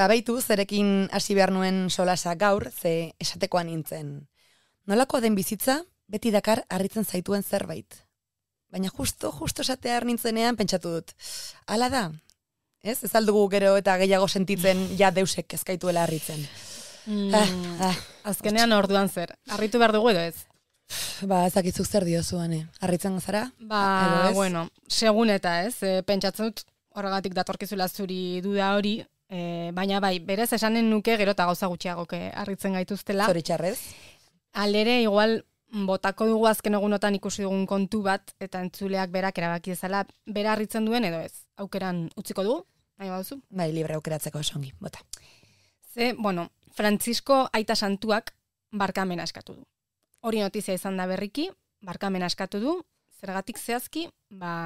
Ba, baitu, zerekin hasi behar nuen solasa gaur, ze esatekoan nintzen. Nolako den bizitza, beti dakar harritzen zaituen zerbait. Baina justo, justo esatea nintzenean pentsatu dut. Hala da, ez? Ez aldugu gero eta gehiago sentitzen ja deusek ezkaituela harritzen. Mm, ah, azkenean orduan zer, harritu behar dugu edo ez? Ba, ezakizuk zer diozuan, eh? Harritzen zara? Ba, bueno, segun eta ez, e, pentsatzen dut horregatik datorkizula zuri duda hori, e, baina bai, berez esanen nuke gero eta gauza gutxiagoke harritzen gaituztela. Zoritxarrez? Alere, igual, botako dugu azken egunotan ikusi dugun kontu bat, eta entzuleak berak erabaki ezala, bera harritzen duen edo ez. Aukeran utziko dugu, nahi baduzu? Bai, libre aukeratzeko esongi, bota. Ze, bueno, Francisco Aita Santuak barkamena eskatu du. Hori notizia izan da berriki, barkamena eskatu du, zergatik zehazki, ba...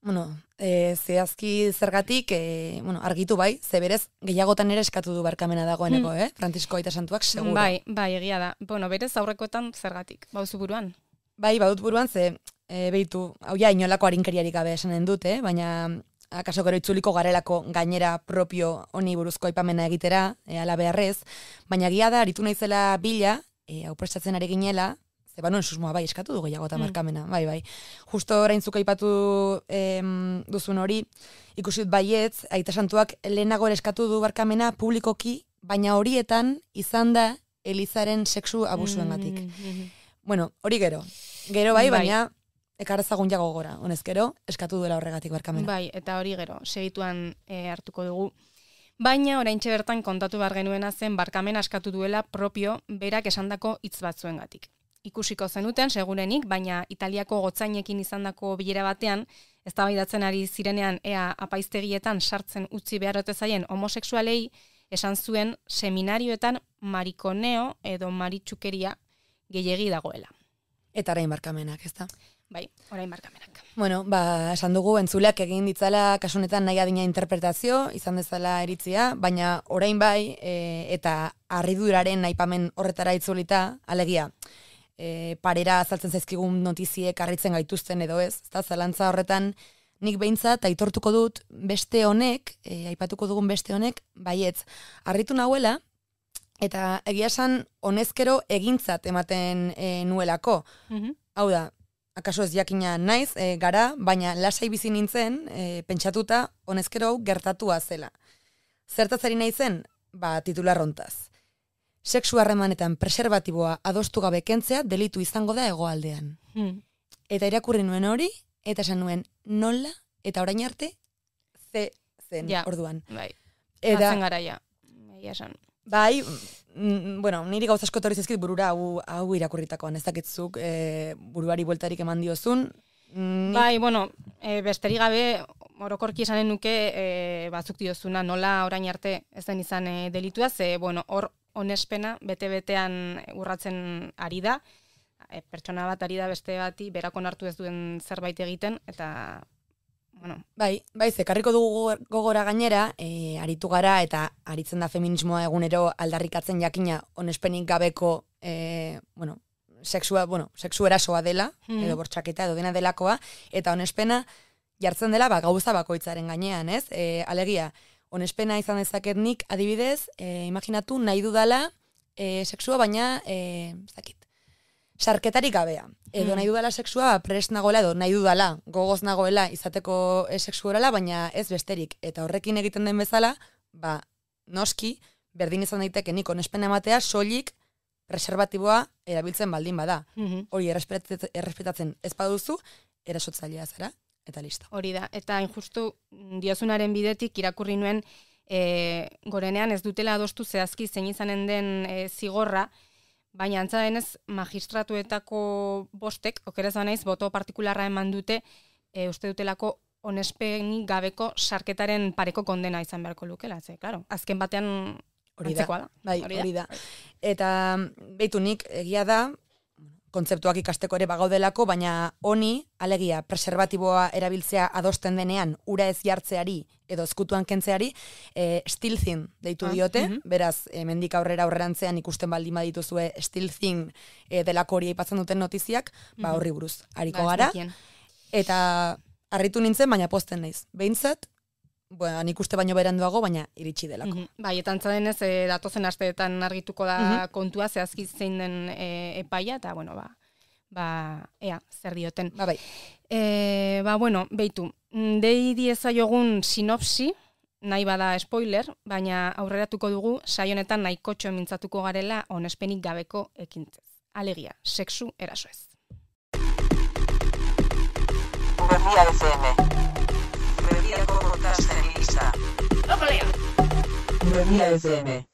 Bueno, e, zehazki zergatik, e, bueno, argitu bai, ze berez, gehiagotan ere eskatu du barkamena dagoeneko, mm. eh? Francisco Aita Santuak, seguro. Bai, bai, egia da. Bueno, berez aurrekoetan zergatik, bauzu buruan? Bai, badut buruan, ze, e, behitu, hau ja, inolako harinkeriarik gabe esanen dut, eh? Baina, akaso gero itzuliko garelako gainera propio honi buruzko aipamena egitera, e, ala beharrez, baina gia da, aritu naizela bila, e, hau prestatzen ari ginela, ze banuen susmoa bai eskatu du gehiago eta mm. markamena, bai, bai. Justo orain zuka aipatu em, duzun hori, ikusi dut baietz, aita santuak lehenago eskatu du barkamena publikoki, baina horietan izan da Elizaren sexu abusuen gatik. Mm, mm, bueno, hori gero. Gero bai, bai. baina ekarrezagun jago gora, honezkero, eskatu duela horregatik barkamena. Bai, eta hori gero, segituan e, hartuko dugu. Baina, orain bertan kontatu behar genuena zen barkamen askatu duela propio berak esandako hitz batzuen gatik. Ikusiko zenuten, segurenik, baina Italiako gotzainekin izandako bilera batean, ez da ari zirenean ea apaiztegietan sartzen utzi beharote zaien homoseksualei, esan zuen seminarioetan marikoneo edo maritxukeria gehiegi dagoela. Eta arain barkamenak, ez da? Bai, orain markamenak. Bueno, ba, esan dugu, entzuleak egin ditzala kasunetan nahi adina interpretazio, izan dezala eritzia, baina orain bai, e, eta arriduraren naipamen horretara itzulita, alegia, e, parera azaltzen zaizkigun notiziek arritzen gaituzten edo ez, da, zalantza horretan, nik behintzat, aitortuko dut, beste honek, e, aipatuko dugun beste honek, baietz, arritu nahuela, eta egia esan, honezkero egintzat ematen e, nuelako. Mm Hau da, akaso ez jakina naiz, e, gara, baina lasai bizi nintzen, e, pentsatuta, honezkero gertatua zela. Zertazari naizen, ba, titular hontaz. Sexu harremanetan preservatiboa adostu gabe kentzea delitu izango da egoaldean. Hmm. Eta irakurri nuen hori, eta esan nuen nola, eta orain arte, ze zen orduan. Bai, eta, gara ja. Bai, mm, bueno, niri gauza asko torri zezkit burura hau, hau irakurritakoan, ez dakitzuk e, buruari bueltarik eman diozun. Mm, bai, bueno, e, besteri gabe, orokorki esanen nuke e, batzuk diozuna, nola orain arte ez den izan e, delitua, ze, bueno, hor onespena, bete-betean urratzen ari da, e, pertsona bat ari da beste bati, berakon hartu ez duen zerbait egiten, eta bueno. Bai, bai, zekarriko dugu gogora gainera, e, aritu gara eta aritzen da feminismoa egunero aldarrikatzen jakina onespenik gabeko, e, bueno, sexua, bueno, sexu erasoa dela, mm. edo bortxaketa edo dena delakoa, eta onespena jartzen dela ba, gauza bakoitzaren gainean, ez? E, alegia, onespena izan dezaket nik, adibidez, e, imaginatu nahi dudala e, sexua, baina, e, zakit, sarketarik gabea. Edo mm. nahi dudala sexua, ba, prest nagoela, edo nahi dudala, gogoz nagoela izateko e, sexuarala, baina ez besterik. Eta horrekin egiten den bezala, ba, noski, berdin izan daiteke nik onespen ematea, soilik preservatiboa erabiltzen baldin bada. Mm Hori errespetatzen ez baduzu, erasotzailea zara, eta listo. Hori da, eta injustu diozunaren bidetik irakurri nuen, e, gorenean ez dutela adostu zehazki zein izanen den e, zigorra, baina antza denez magistratuetako bostek, okeraz naiz, boto partikularra eman dute, e, uste dutelako onespeni gabeko sarketaren pareko kondena izan beharko lukela, ze, claro, azken batean hori da. da. Bai, hori da. Eta beitu nik egia da, kontzeptuak ikasteko ere bagaudelako, baina honi, alegia, preservatiboa erabiltzea adosten denean, ura ez jartzeari, edo ezkutuan kentzeari, e, still thin deitu ah, diote, mm -hmm. beraz, e, mendik aurrera aurrerantzean ikusten baldin badituzue still thin e, delako hori aipatzen duten notiziak, ba horri buruz, hariko ba, gara. Eta harritu nintzen, baina posten naiz. Behintzat, bueno, nik uste baino beranduago, baina iritsi delako. Mhm. Bai, eta antza denez, e, datozen asteetan argituko da Mhm. kontua, zehazki zein den e, epaia, eta, bueno, ba, ba, ea, zer dioten. Ba, bai. E, ba, bueno, beitu, mm, dei diezaiogun sinopsi, nahi bada spoiler, baina aurreratuko dugu saionetan nahikotxo mintzatuko garela onespenik gabeko ekintzez. Alegia, sexu erasoez. Berria FM. Berria FM.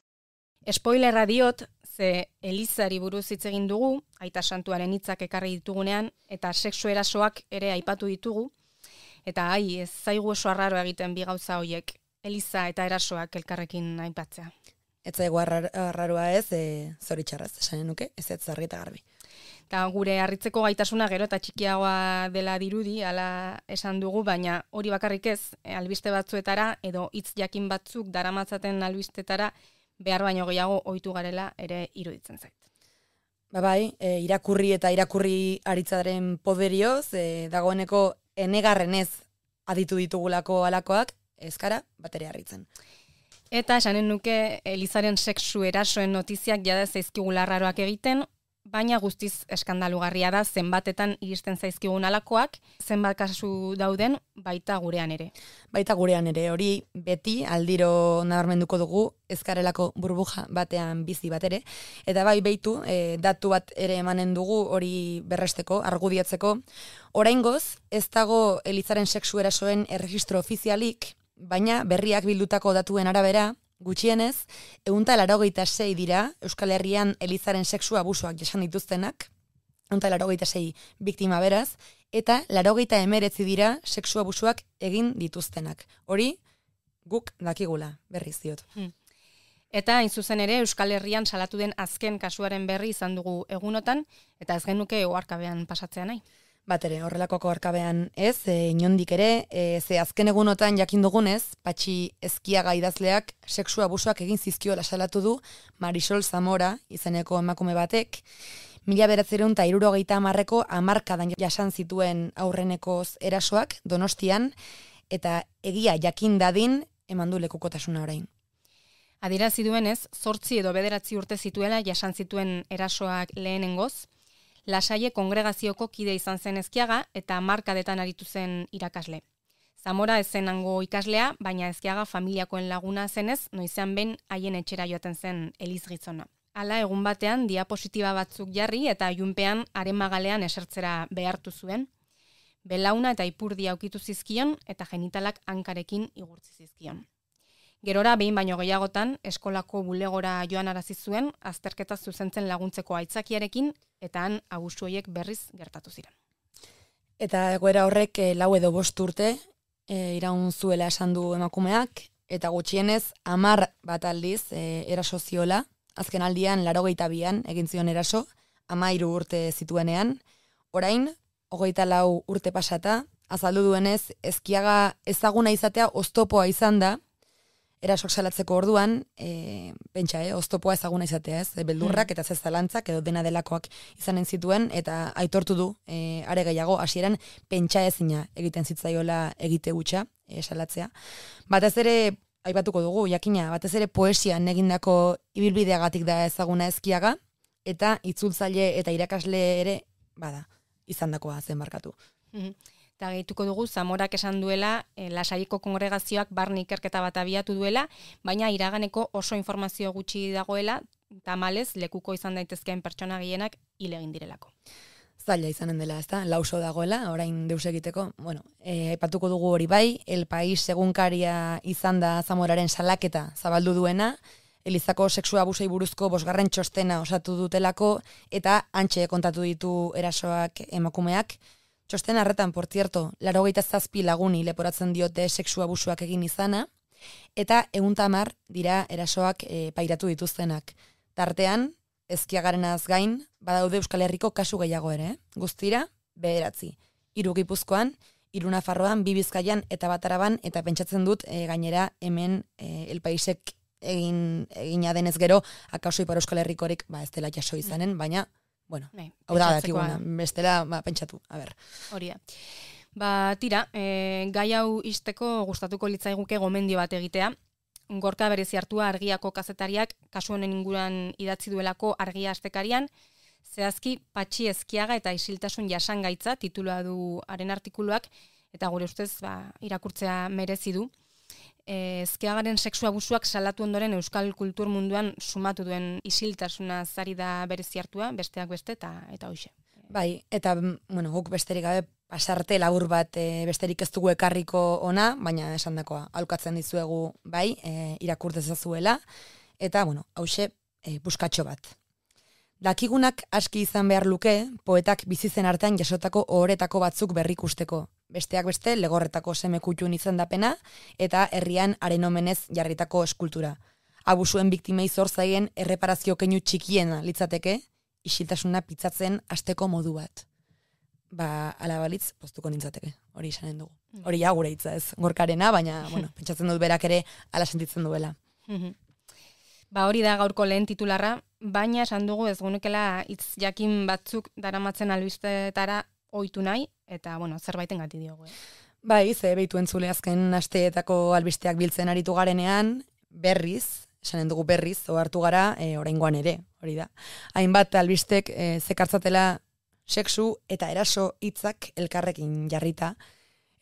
Spoilerra diot, ze Elizari buruz hitz egin dugu, aita santuaren hitzak ekarri ditugunean, eta sexu erasoak ere aipatu ditugu, eta ai, ez zaigu oso arraro egiten bi gauza hoiek, Eliza eta erasoak elkarrekin aipatzea. Ez zaigu arrar- arraroa ez, e, zoritxarraz, esanen nuke, ez ez zarri eta garbi. Eta gure harritzeko gaitasuna gero eta txikiagoa dela dirudi, ala esan dugu, baina hori bakarrik ez, albiste batzuetara edo hitz jakin batzuk daramatzaten albistetara behar baino gehiago ohitu garela ere iruditzen zait. Ba bai, e, irakurri eta irakurri aritzaren poderioz, e, dagoeneko enegarrenez aditu ditugulako alakoak, ezkara, batere harritzen. Eta esanen nuke Elizaren sexu erasoen notiziak jada zaizkigula arraroak egiten, baina guztiz eskandalugarria da zenbatetan iristen zaizkigun alakoak, zenbat kasu dauden baita gurean ere. Baita gurean ere hori beti aldiro nabarmenduko dugu ezkarelako burbuja batean bizi bat ere. Eta bai beitu, e, datu bat ere emanen dugu hori berresteko, argudiatzeko. Oraingoz, ez dago Elizaren sexu erasoen erregistro ofizialik, baina berriak bildutako datuen arabera, gutxienez, eunta larogeita sei dira Euskal Herrian Elizaren sexu abusuak jasan dituztenak, eunta larogeita sei biktima beraz, eta larogeita emeretzi dira sexu abusuak egin dituztenak. Hori, guk dakigula, berriz diot. Eta hain zuzen ere Euskal Herrian salatu den azken kasuaren berri izan dugu egunotan, eta ez genuke oarkabean pasatzea nahi. Bat ere, horrelako arkabean ez, e, inondik ere, e, ze azken egunotan jakin dugunez, patxi ezkiaga idazleak sexu abusuak egin zizkiola salatu du Marisol Zamora izeneko emakume batek, mila beratzereun eta irurogeita amarreko amarkadan jasan zituen aurrenekoz erasoak donostian, eta egia jakin dadin eman du lekukotasuna orain. Adirazi duenez, zortzi edo bederatzi urte zituela jasan zituen erasoak lehenengoz, Lasaie kongregazioko kide izan zen ezkiaga eta markadetan aritu zen irakasle. Zamora ez zenango ikaslea, baina ezkiaga familiakoen laguna zenez, noizean ben haien etxera joaten zen Eliz Gizona. Hala egun batean diapositiba batzuk jarri eta junpean haren magalean esertzera behartu zuen. Belauna eta ipurdia aukitu zizkion eta genitalak hankarekin igurtzi zizkion. Gerora behin baino gehiagotan eskolako bulegora joan arazi zuen azterketa zuzentzen laguntzeko aitzakiarekin eta han abusu horiek berriz gertatu ziren. Eta egoera horrek e, lau edo bost urte e, iraun zuela esan du emakumeak, eta gutxienez amar bat aldiz e, eraso ziola, azken aldian larogeita bian egin zion eraso, amairu urte zituenean, orain, hogeita lau urte pasata, azaldu duenez, ezkiaga ezaguna izatea oztopoa izan da, erasok salatzeko orduan, e, pentsa, eh, oztopoa ezaguna izatea, ez? E, beldurrak eta zez zalantzak edo dena delakoak izanen zituen, eta aitortu du, e, are gehiago, hasieran pentsa ezina egiten zitzaiola egite gutxa, e, salatzea. Batez ere, aipatuko dugu, jakina, batez ere poesian egindako ibilbideagatik da ezaguna ezkiaga, eta itzultzaile eta irakasle ere, bada, izandakoa zen barkatu. Mhm. Eta gehituko dugu, Zamorak esan duela, e, lasaiko kongregazioak barne ikerketa bat abiatu duela, baina iraganeko oso informazio gutxi dagoela, tamalez lekuko izan daitezkeen pertsona gehienak hile egin direlako. zaila izanen dela, ezta? Lauso dagoela, orain deus egiteko. Bueno, eh, aipatuko dugu hori bai, El País egunkaria izan da Zamoraren salaketa zabaldu duena, Elizako sexua abusei buruzko bosgarren txostena osatu dutelako, eta antxe kontatu ditu erasoak emakumeak. Txosten harretan, por cierto, laro zazpi laguni leporatzen diote sexu abusuak egin izana, eta eguntamar dira erasoak e, pairatu dituztenak. Tartean, ezkiagarenaz gain, badaude Euskal Herriko kasu gehiago ere, eh? guztira, bederatzi. Hiru Gipuzkoan, hiru Nafarroan, bi Bizkaian eta Bataraban, eta pentsatzen dut e, gainera hemen e, El Paisek egin egina denez gero, akaso ipar Euskal Herrikorik, ba, ez dela jaso izanen, baina, bueno, Bai, hau da dakiguna, bestela, ba, pentsatu, a ber. Hori da. Ba, tira, e, gai hau izteko gustatuko litzaiguke gomendio bat egitea. Gorka berezi hartua argiako kazetariak kasu honen inguruan idatzi duelako argia astekarian, zehazki patxi ezkiaga eta isiltasun jasangaitza titulua du haren artikuluak, eta gure ustez ba, irakurtzea merezi du. E, ezkiagaren sexu abusuak salatu ondoren euskal kultur munduan sumatu duen isiltasuna zari da berezi hartua, besteak beste, eta eta hoxe. Bai, eta, bueno, guk besterik gabe pasarte labur bat e, besterik ez dugu ekarriko ona, baina esan dakoa, alukatzen dizuegu bai, e, irakur dezazuela, eta, bueno, hause, e, buskatxo bat. Dakigunak aski izan behar luke, poetak bizizen artean jasotako ohoretako batzuk berrikusteko. Besteak beste, legorretako semekutxun izendapena eta herrian haren omenez jarritako eskultura. Abusuen biktimei zor zaien erreparazio keinu txikiena litzateke, isiltasuna pitzatzen asteko modu bat. Ba, ala balitz, postuko nintzateke, hori izanen dugu. Hori ja gure hitza ez, gorkarena, baina, bueno, pentsatzen dut berak ere ala sentitzen duela. Mhm. Ba hori da gaurko lehen titularra, baina esan dugu ez gunekela hitz jakin batzuk daramatzen albisteetara ohitu nahi, eta bueno, zerbaiten gati diogu. Eh? Bai, ze behitu entzule azken asteetako albisteak biltzen aritu garenean, berriz, esanen dugu berriz, ohartu gara, e, oraingoan ere, hori da. Hainbat albistek e, zekartzatela sexu eta eraso hitzak elkarrekin jarrita.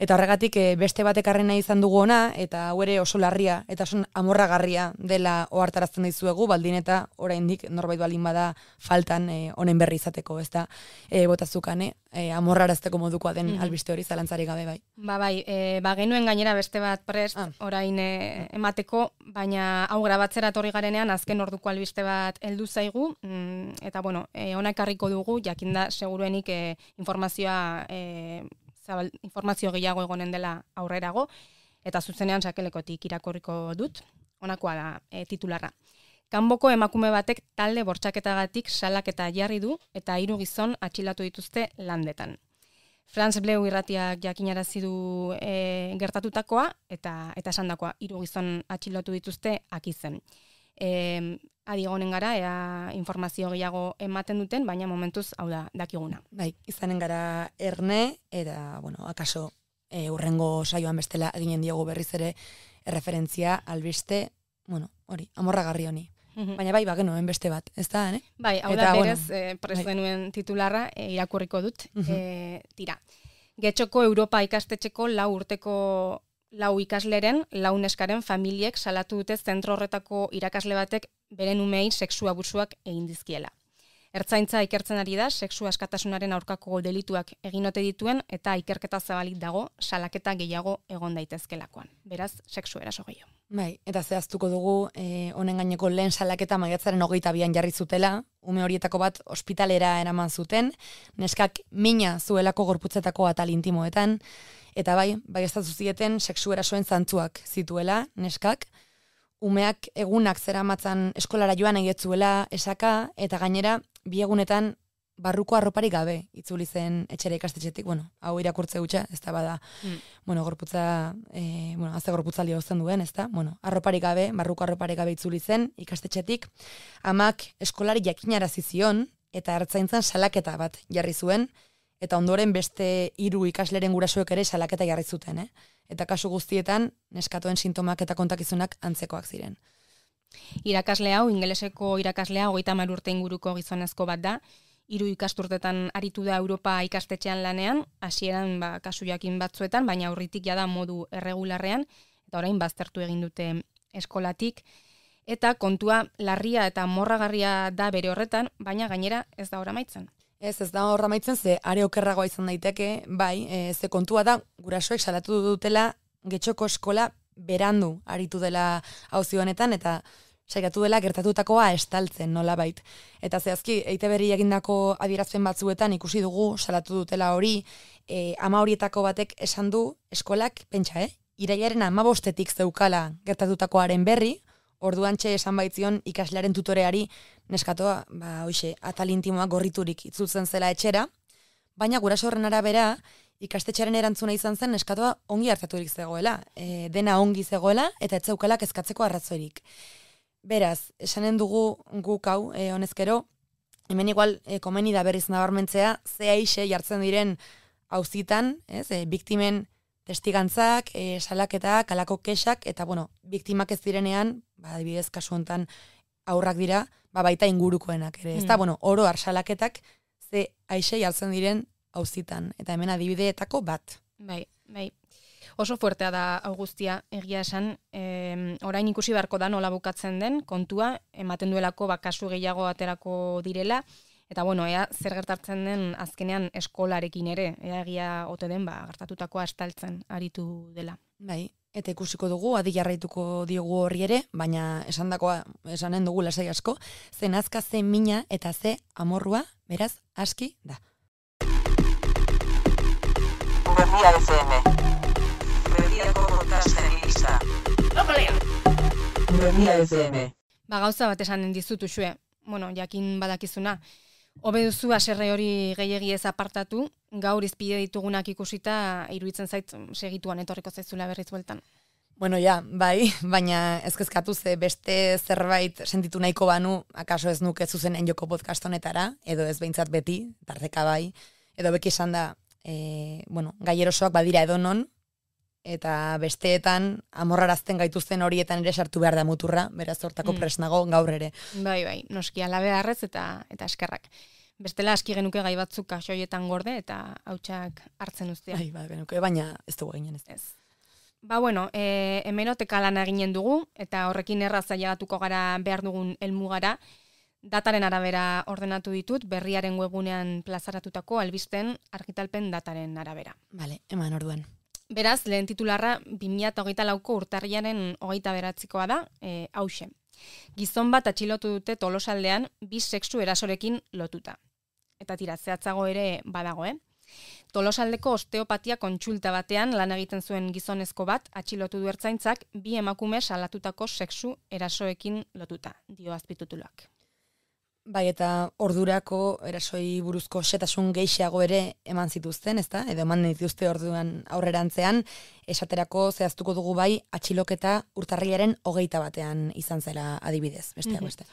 Eta horregatik e, beste batek arrena izan dugu ona, eta hau ere oso larria, eta oso amorragarria dela ohartarazten dizuegu, baldin eta oraindik norbait balin bada faltan e, honen berri izateko, ez da, e, botazukan, e, e, amorrarazteko modukoa den Mhm. albiste hori zalantzari gabe bai. Ba bai, e, ba genuen gainera beste bat prest Ah. orain e, emateko, baina hau grabatzera etorri garenean azken orduko albiste bat heldu zaigu mm, eta bueno, e, ona ekarriko dugu jakinda seguruenik e, informazioa e, zabal, informazio gehiago egonen dela aurrerago eta zuzenean sakelekotik irakorriko dut. Honakoa da e, titularra. Kanboko emakume batek talde bortxaketagatik salaketa jarri du eta hiru gizon atxilatu dituzte landetan. Franz Bleu irratiak jakinarazi du e, gertatutakoa eta eta esandakoa hiru gizon atxilotu dituzte akizen. E, adi egonen gara ea informazio gehiago ematen duten, baina momentuz hau da dakiguna. Bai, izanen gara erne, eta, bueno, akaso e, urrengo saioan bestela eginen diogu berriz ere erreferentzia albiste, bueno, hori, amorragarri honi. Baina bai, ba, genuen beste bat, ez da, eh? Bai, hau Eta, da bueno, berez, eh, prest bai. titularra e, irakurriko dut. E, tira. Getxoko Europa ikastetxeko lau urteko lau ikasleren, lau neskaren familiek salatu dute zentro horretako irakasle batek beren umei sexu abusuak egin dizkiela. Ertzaintza ikertzen ari da, sexu askatasunaren aurkako delituak egin ote dituen eta ikerketa zabalik dago salaketa gehiago egon daitezkelakoan. Beraz, sexu eraso gehiago. Bai, eta zehaztuko dugu eh, honen gaineko lehen salaketa maiatzaren hogeita bian jarri zutela, ume horietako bat ospitalera eraman zuten, neskak mina zuelako gorputzetako atal intimoetan, eta bai, bai ez zieten sexu erasoen zantzuak zituela, neskak, umeak egunak zeramatzan eskolara joan egetzuela esaka, eta gainera, bi egunetan barruko arroparik gabe itzuli zen etxera ikastetxetik, bueno, hau irakurtze hutsa, ez da bada, Mm. bueno, gorputza, e, bueno, azte gorputzaldi zen duen, ez da? Bueno, arroparik gabe, barruko arroparik gabe itzuli zen ikastetxetik, amak eskolari jakinarazi zion, eta hartzaintzan salaketa bat jarri zuen, eta ondoren beste hiru ikasleren gurasoek ere salaketa jarri zuten, eh? Eta kasu guztietan, neskatoen sintomak eta kontakizunak antzekoak ziren. Irakasle hau, ingeleseko irakaslea, hogeita hamar urte inguruko gizonezko bat da, hiru ikasturtetan aritu da Europa ikastetxean lanean, hasieran ba, kasu jakin batzuetan, baina aurritik jada modu erregularrean, eta orain baztertu egin dute eskolatik, eta kontua larria eta morragarria da bere horretan, baina gainera ez da ora maitzen. Ez, ez da horra maitzen, ze are okerragoa izan daiteke, bai, e, ze kontua da, gurasoek salatu dutela getxoko eskola berandu aritu dela hauzi honetan, eta saiatu dela gertatutakoa estaltzen nola bait. Eta zehazki, eite berri egindako adierazpen batzuetan ikusi dugu, salatu dutela hori, e, ama horietako batek esan du eskolak, pentsa, eh? Iraiaren amabostetik zeukala gertatutakoaren berri, orduan txe esan baitzion ikaslearen tutoreari neskatoa, ba, hoxe, atal intimoak gorriturik itzultzen zela etxera, baina guraso horren arabera, ikastetxearen erantzuna izan zen neskatoa ongi hartaturik zegoela, e, dena ongi zegoela eta ez zeukala kezkatzeko arrazoirik. Beraz, esanen dugu guk hau, e, honezkero, hemen igual e, komeni da berriz nabarmentzea, ze aixe jartzen diren auzitan, ez, e, biktimen testigantzak, e, salaketak, alako kesak, eta, bueno, biktimak ez direnean, ba, adibidez, kasu hontan aurrak dira, ba, baita ingurukoenak ere. Ez da, Mm. bueno, oro salaketak ze aixei altzen diren auzitan. Eta hemen adibideetako bat. Bai, bai. Oso fuertea da Augustia, egia esan, em, orain ikusi beharko da nola bukatzen den, kontua, ematen duelako bakasu gehiago aterako direla, eta bueno, ea zer gertatzen den azkenean eskolarekin ere, ea egia ote den, ba, gertatutakoa estaltzen aritu dela. Bai, eta ikusiko dugu, adi jarraituko diogu horri ere, baina esandakoa esanen dugu lasai asko, zen azka ze mina eta ze amorrua, beraz, aski da. Berria FM. Berriako podcastari gisa. Berria FM. Ba, gauza bat esanen dizut usue, bueno, jakin badakizuna, hobe duzu aserre hori gehiegi ez apartatu, gaur izpide ditugunak ikusita, iruditzen zait segituan etorriko zaizula berriz bueltan. Bueno, ja, bai, baina ezkezkatu ze beste zerbait sentitu nahiko banu, akaso ez nuke zuzenen joko podcast honetara, edo ez behintzat beti, tarteka bai, edo beki esan da, e, bueno, gaierosoak badira edo non, eta besteetan amorrarazten gaituzten horietan ere sartu behar da muturra, beraz hortako Mm. presnago gaur ere. Bai, bai, noski alabe harrez eta eta eskerrak. Bestela aski genuke gai batzuk kasoietan gorde eta hautsak hartzen uztea. Bai, ba, genuke, baina ez dugu eginen ez. Ez. Ba bueno, e, hemenoteka lana eginen dugu eta horrekin erraz ailegatuko gara behar dugun helmugara. Dataren arabera ordenatu ditut berriaren webunean plazaratutako albisten argitalpen dataren arabera. Vale, eman orduan. Beraz, lehen titularra 2008 lauko urtarriaren hogeita beratzikoa da, e, hause. Gizon bat atxilotu dute tolosaldean bi sexu erasorekin lotuta. Eta tira, zehatzago ere badago, eh? Tolosaldeko osteopatia kontsulta batean lan egiten zuen gizonezko bat atxilotu du ertzaintzak bi emakume salatutako sexu erasoekin lotuta, dio azpitutuluak. Bai, eta ordurako erasoi buruzko setasun gehiago ere eman zituzten, ezta? Edo eman dituzte orduan aurrerantzean, esaterako zehaztuko dugu bai atxiloketa urtarrilaren hogeita batean izan zela adibidez, besteak Mhm. beste.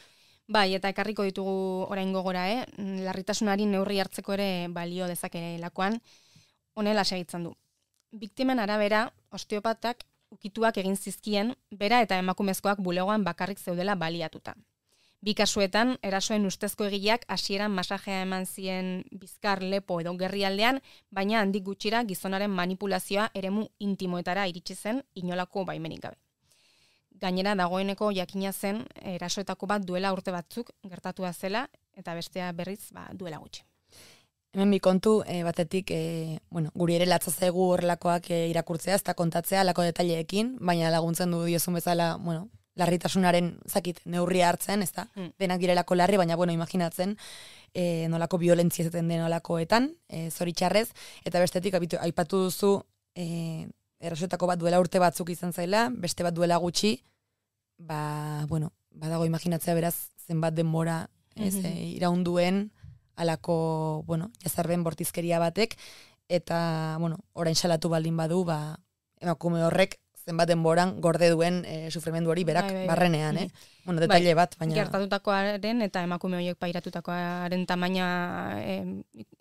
Bai, eta ekarriko ditugu orain gogora, eh? Larritasunari neurri hartzeko ere balio dezakelakoan, honela segitzen du. Biktimen arabera, osteopatak ukituak egin zizkien, bera eta emakumezkoak bulegoan bakarrik zeudela baliatuta. Bi kasuetan, erasoen ustezko egileak hasieran masajea eman zien bizkar, lepo edo gerrialdean, baina handik gutxira gizonaren manipulazioa eremu intimoetara iritsi zen inolako baimenik gabe. Gainera dagoeneko jakina zen erasoetako bat duela urte batzuk gertatua zela eta bestea berriz ba, duela gutxi. Hemen bi kontu, e, batetik, e, bueno, guri ere latza zaigu horrelakoak e, irakurtzea, ez da kontatzea, lako detaileekin, baina laguntzen du diozun bezala, bueno, larritasunaren, zakit, neurria hartzen, ez da, Mm. denak direlako larri, baina, bueno, imaginatzen, e, nolako violentzia zaten den nolakoetan, e, zoritxarrez, eta bestetik, abitu, aipatu duzu, e, erasoetako bat duela urte batzuk izan zaila, beste bat duela gutxi, ba, bueno, badago imaginatzea beraz, zenbat denbora, ez, Mhm. e, iraunduen, alako, bueno, jazarben bortizkeria batek, eta, bueno, orain salatu baldin badu, ba, emakume horrek zenbat denboran gorde duen e, sufrimendu hori berak Bai, bai, bai. barrenean, eh? Mhm. Bueno, detalle bat, baina... Gertatutakoaren eta emakume horiek pairatutakoaren tamaina e,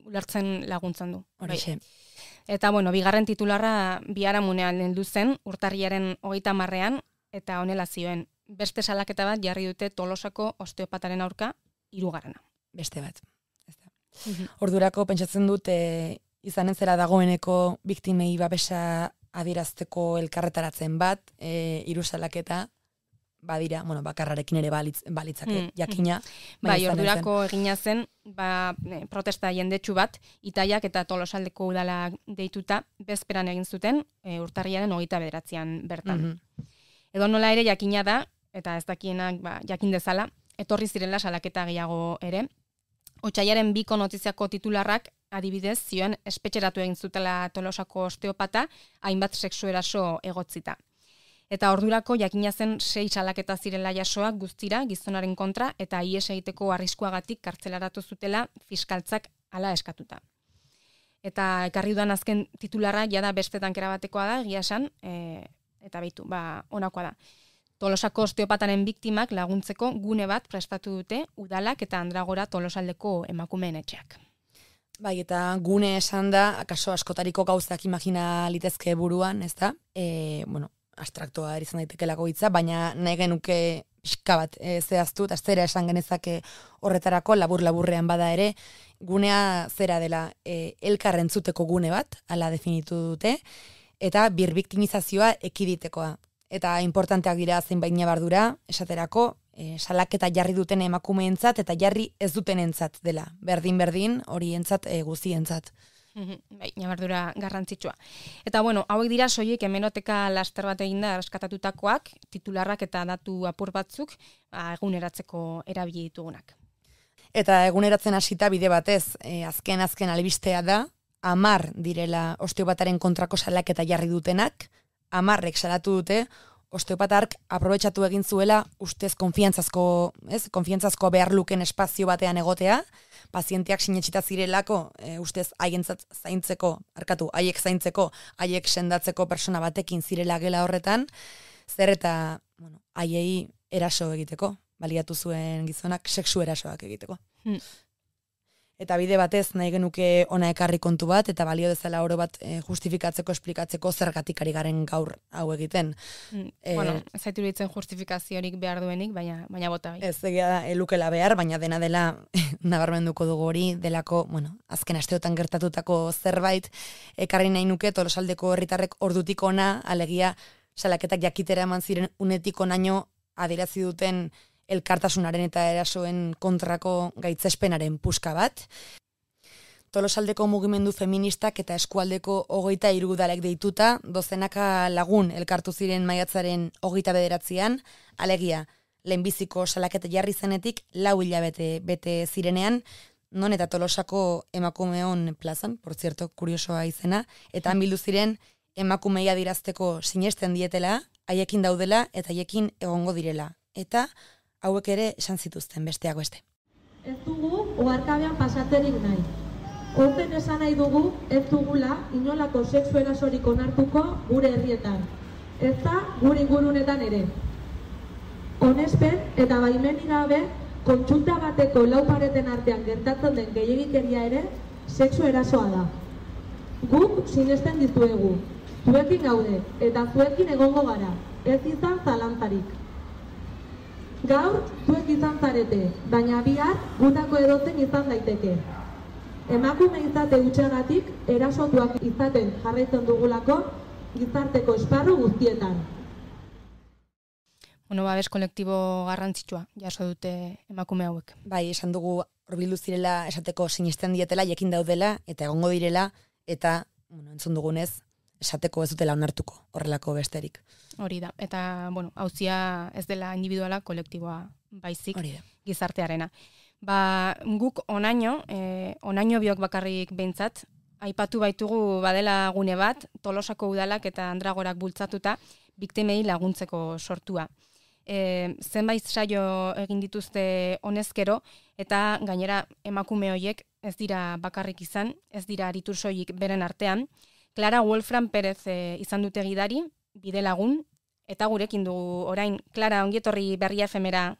ulertzen laguntzen du. Bai. Horixe. Eta bueno, bigarren titularra biharamunean heldu zen urtarriaren hogeita marrean, eta honela zioen, beste salaketa bat jarri dute tolosako osteopataren aurka hirugarrena. beste bat. Ez da. Ordurako pentsatzen dut e, izanen zera dagoeneko biktimei babesa adierazteko elkarretaratzen bat, e, irusalaketa, badira, bueno, bakarrarekin ere balitz, balitzake, Mm, jakina. baina Bai, ordurako egina zen, ba, e, protesta jendetsu bat, itaiak eta tolosaldeko udala deituta, bezperan egin zuten, e, urtarriaren hogeita bederatzean bertan. Mhm. Edo nola ere jakina da, eta ez dakienak ba, jakin dezala, etorri zirela salaketa gehiago ere. Otsaiaren biko notiziako titularrak adibidez zioen espetxeratu egin zutela tolosako osteopata, hainbat sexu eraso egotzita. Eta ordurako jakina zen sei salaketa zirela jasoak guztira gizonaren kontra eta ies egiteko arriskuagatik kartzelaratu zutela fiskaltzak hala eskatuta. Eta ekarri dudan azken titularra jada beste tankera batekoa da, egia esan, e, eta beitu, ba, onakoa da. Tolosako osteopataren biktimak laguntzeko gune bat prestatu dute udalak eta andragora tolosaldeko emakumeen etxeak. Bai, eta gune esan da, akaso askotariko gauzak imagina litezke buruan, ez da? E, bueno, abstraktoa izan daitekelako hitza, baina nahi genuke pixka bat e, zehaztu, eta zera esan genezake horretarako, labur-laburrean bada ere, gunea zera dela e, elkarrentzuteko gune bat, ala definitu dute, eta birbiktimizazioa ekiditekoa. Eta importanteak dira zeinbait bardura, esaterako, e, salaketa jarri duten emakumeentzat eta jarri ez dutenentzat dela. Berdin-berdin, horientzat e, guzientzat. Bai, nabardura garrantzitsua. Eta bueno, hauek dira soiek hemenoteka laster bat eginda eskatatutakoak, titularrak eta datu apur batzuk ba, eguneratzeko erabili ditugunak. Eta eguneratzen hasita bide batez, e, azken azken albistea da, amar direla osteopataren kontrako salaketa jarri dutenak, amarrek salatu dute, osteopatark aprobetsatu egin zuela ustez konfiantzazko, ez, konfiantzazko behar luken espazio batean egotea, pazienteak sinetxita zirelako, e, ustez haientzat zaintzeko, arkatu, haiek zaintzeko, haiek sendatzeko persona batekin zirela gela horretan, zer eta, bueno, haiei eraso egiteko, baliatu zuen gizonak sexu erasoak egiteko. Hmm eta bide batez nahi genuke ona ekarri kontu bat, eta balio dezala oro bat e, justifikatzeko, esplikatzeko zergatik ari garen gaur hau egiten. Mm, e, bueno, ez zaitu justifikaziorik behar duenik, baina, baina bota bai. Ez egia da, elukela behar, baina dena dela nabarmenduko dugu hori, delako, bueno, azken asteotan gertatutako zerbait, ekarri nahi nuke, tolosaldeko herritarrek ordutik ona, alegia, salaketak jakitera eman ziren unetik onaino adirazi duten elkartasunaren eta erasoen kontrako gaitzespenaren puska bat. Tolosaldeko mugimendu feministak eta eskualdeko hogeita irugudalek deituta, dozenaka lagun elkartu ziren maiatzaren hogeita bederatzean, alegia, lehenbiziko salaketa jarri zenetik, lau hilabete bete zirenean, non eta tolosako emakumeon plazan, por zierto, kuriosoa izena, eta bildu ziren emakumeia dirazteko sinesten dietela, haiekin daudela eta haiekin egongo direla. Eta hauek ere esan zituzten besteak beste. Ez dugu oarkabean pasatzerik nahi. Horten esan nahi dugu ez dugula inolako sexu erasorik onartuko gure herrietan. Ez da gure ingurunetan ere. Honespen eta baimenik gabe kontsulta bateko lau pareten artean gertatzen den gehiagikeria ere sexu erasoa da. Guk sinesten dizuegu. Zuekin gaude eta zuekin egongo gara. Ez izan zalantzarik. Gaur, zuek izan zarete, baina bihar gutako edoten izan daiteke. Emakume izate utxegatik, erasotuak izaten jarraitzen dugulako, gizarteko esparru guztietan. Bueno, babes kolektibo garrantzitsua, jaso dute emakume hauek. Bai, esan dugu horbildu zirela esateko sinisten dietela, jekin daudela, eta egongo direla, eta, bueno, entzun dugunez, esateko ez dutela onartuko horrelako besterik. Hori da, eta, bueno, hauzia ez dela individuala kolektiboa baizik gizartearena. Ba, guk onaino, e, onaino biok bakarrik behintzat, aipatu baitugu badela gune bat, tolosako udalak eta andragorak bultzatuta, biktimei laguntzeko sortua. E, zenbait saio egin dituzte honezkero, eta gainera emakume horiek ez dira bakarrik izan, ez dira aritursoik beren artean, Clara Wolfram Perez e, izan dute gidari, bide lagun, eta gurekin dugu orain, Clara, ongietorri berria efemera.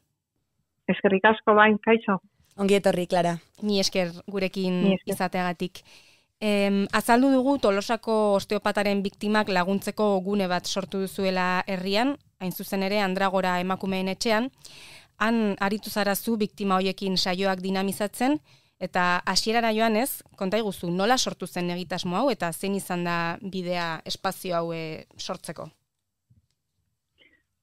Eskerrik asko bain, kaixo. Ongietorri, Clara. Ni esker gurekin Ni esker. izateagatik. Em, azaldu dugu tolosako osteopataren biktimak laguntzeko gune bat sortu duzuela herrian, hain zuzen ere andragora emakumeen etxean, han aritu zarazu biktima hoiekin saioak dinamizatzen, Eta hasierara joan ez, konta iguzu, nola sortu zen egitasmo hau eta zein izan da bidea espazio hau e, sortzeko?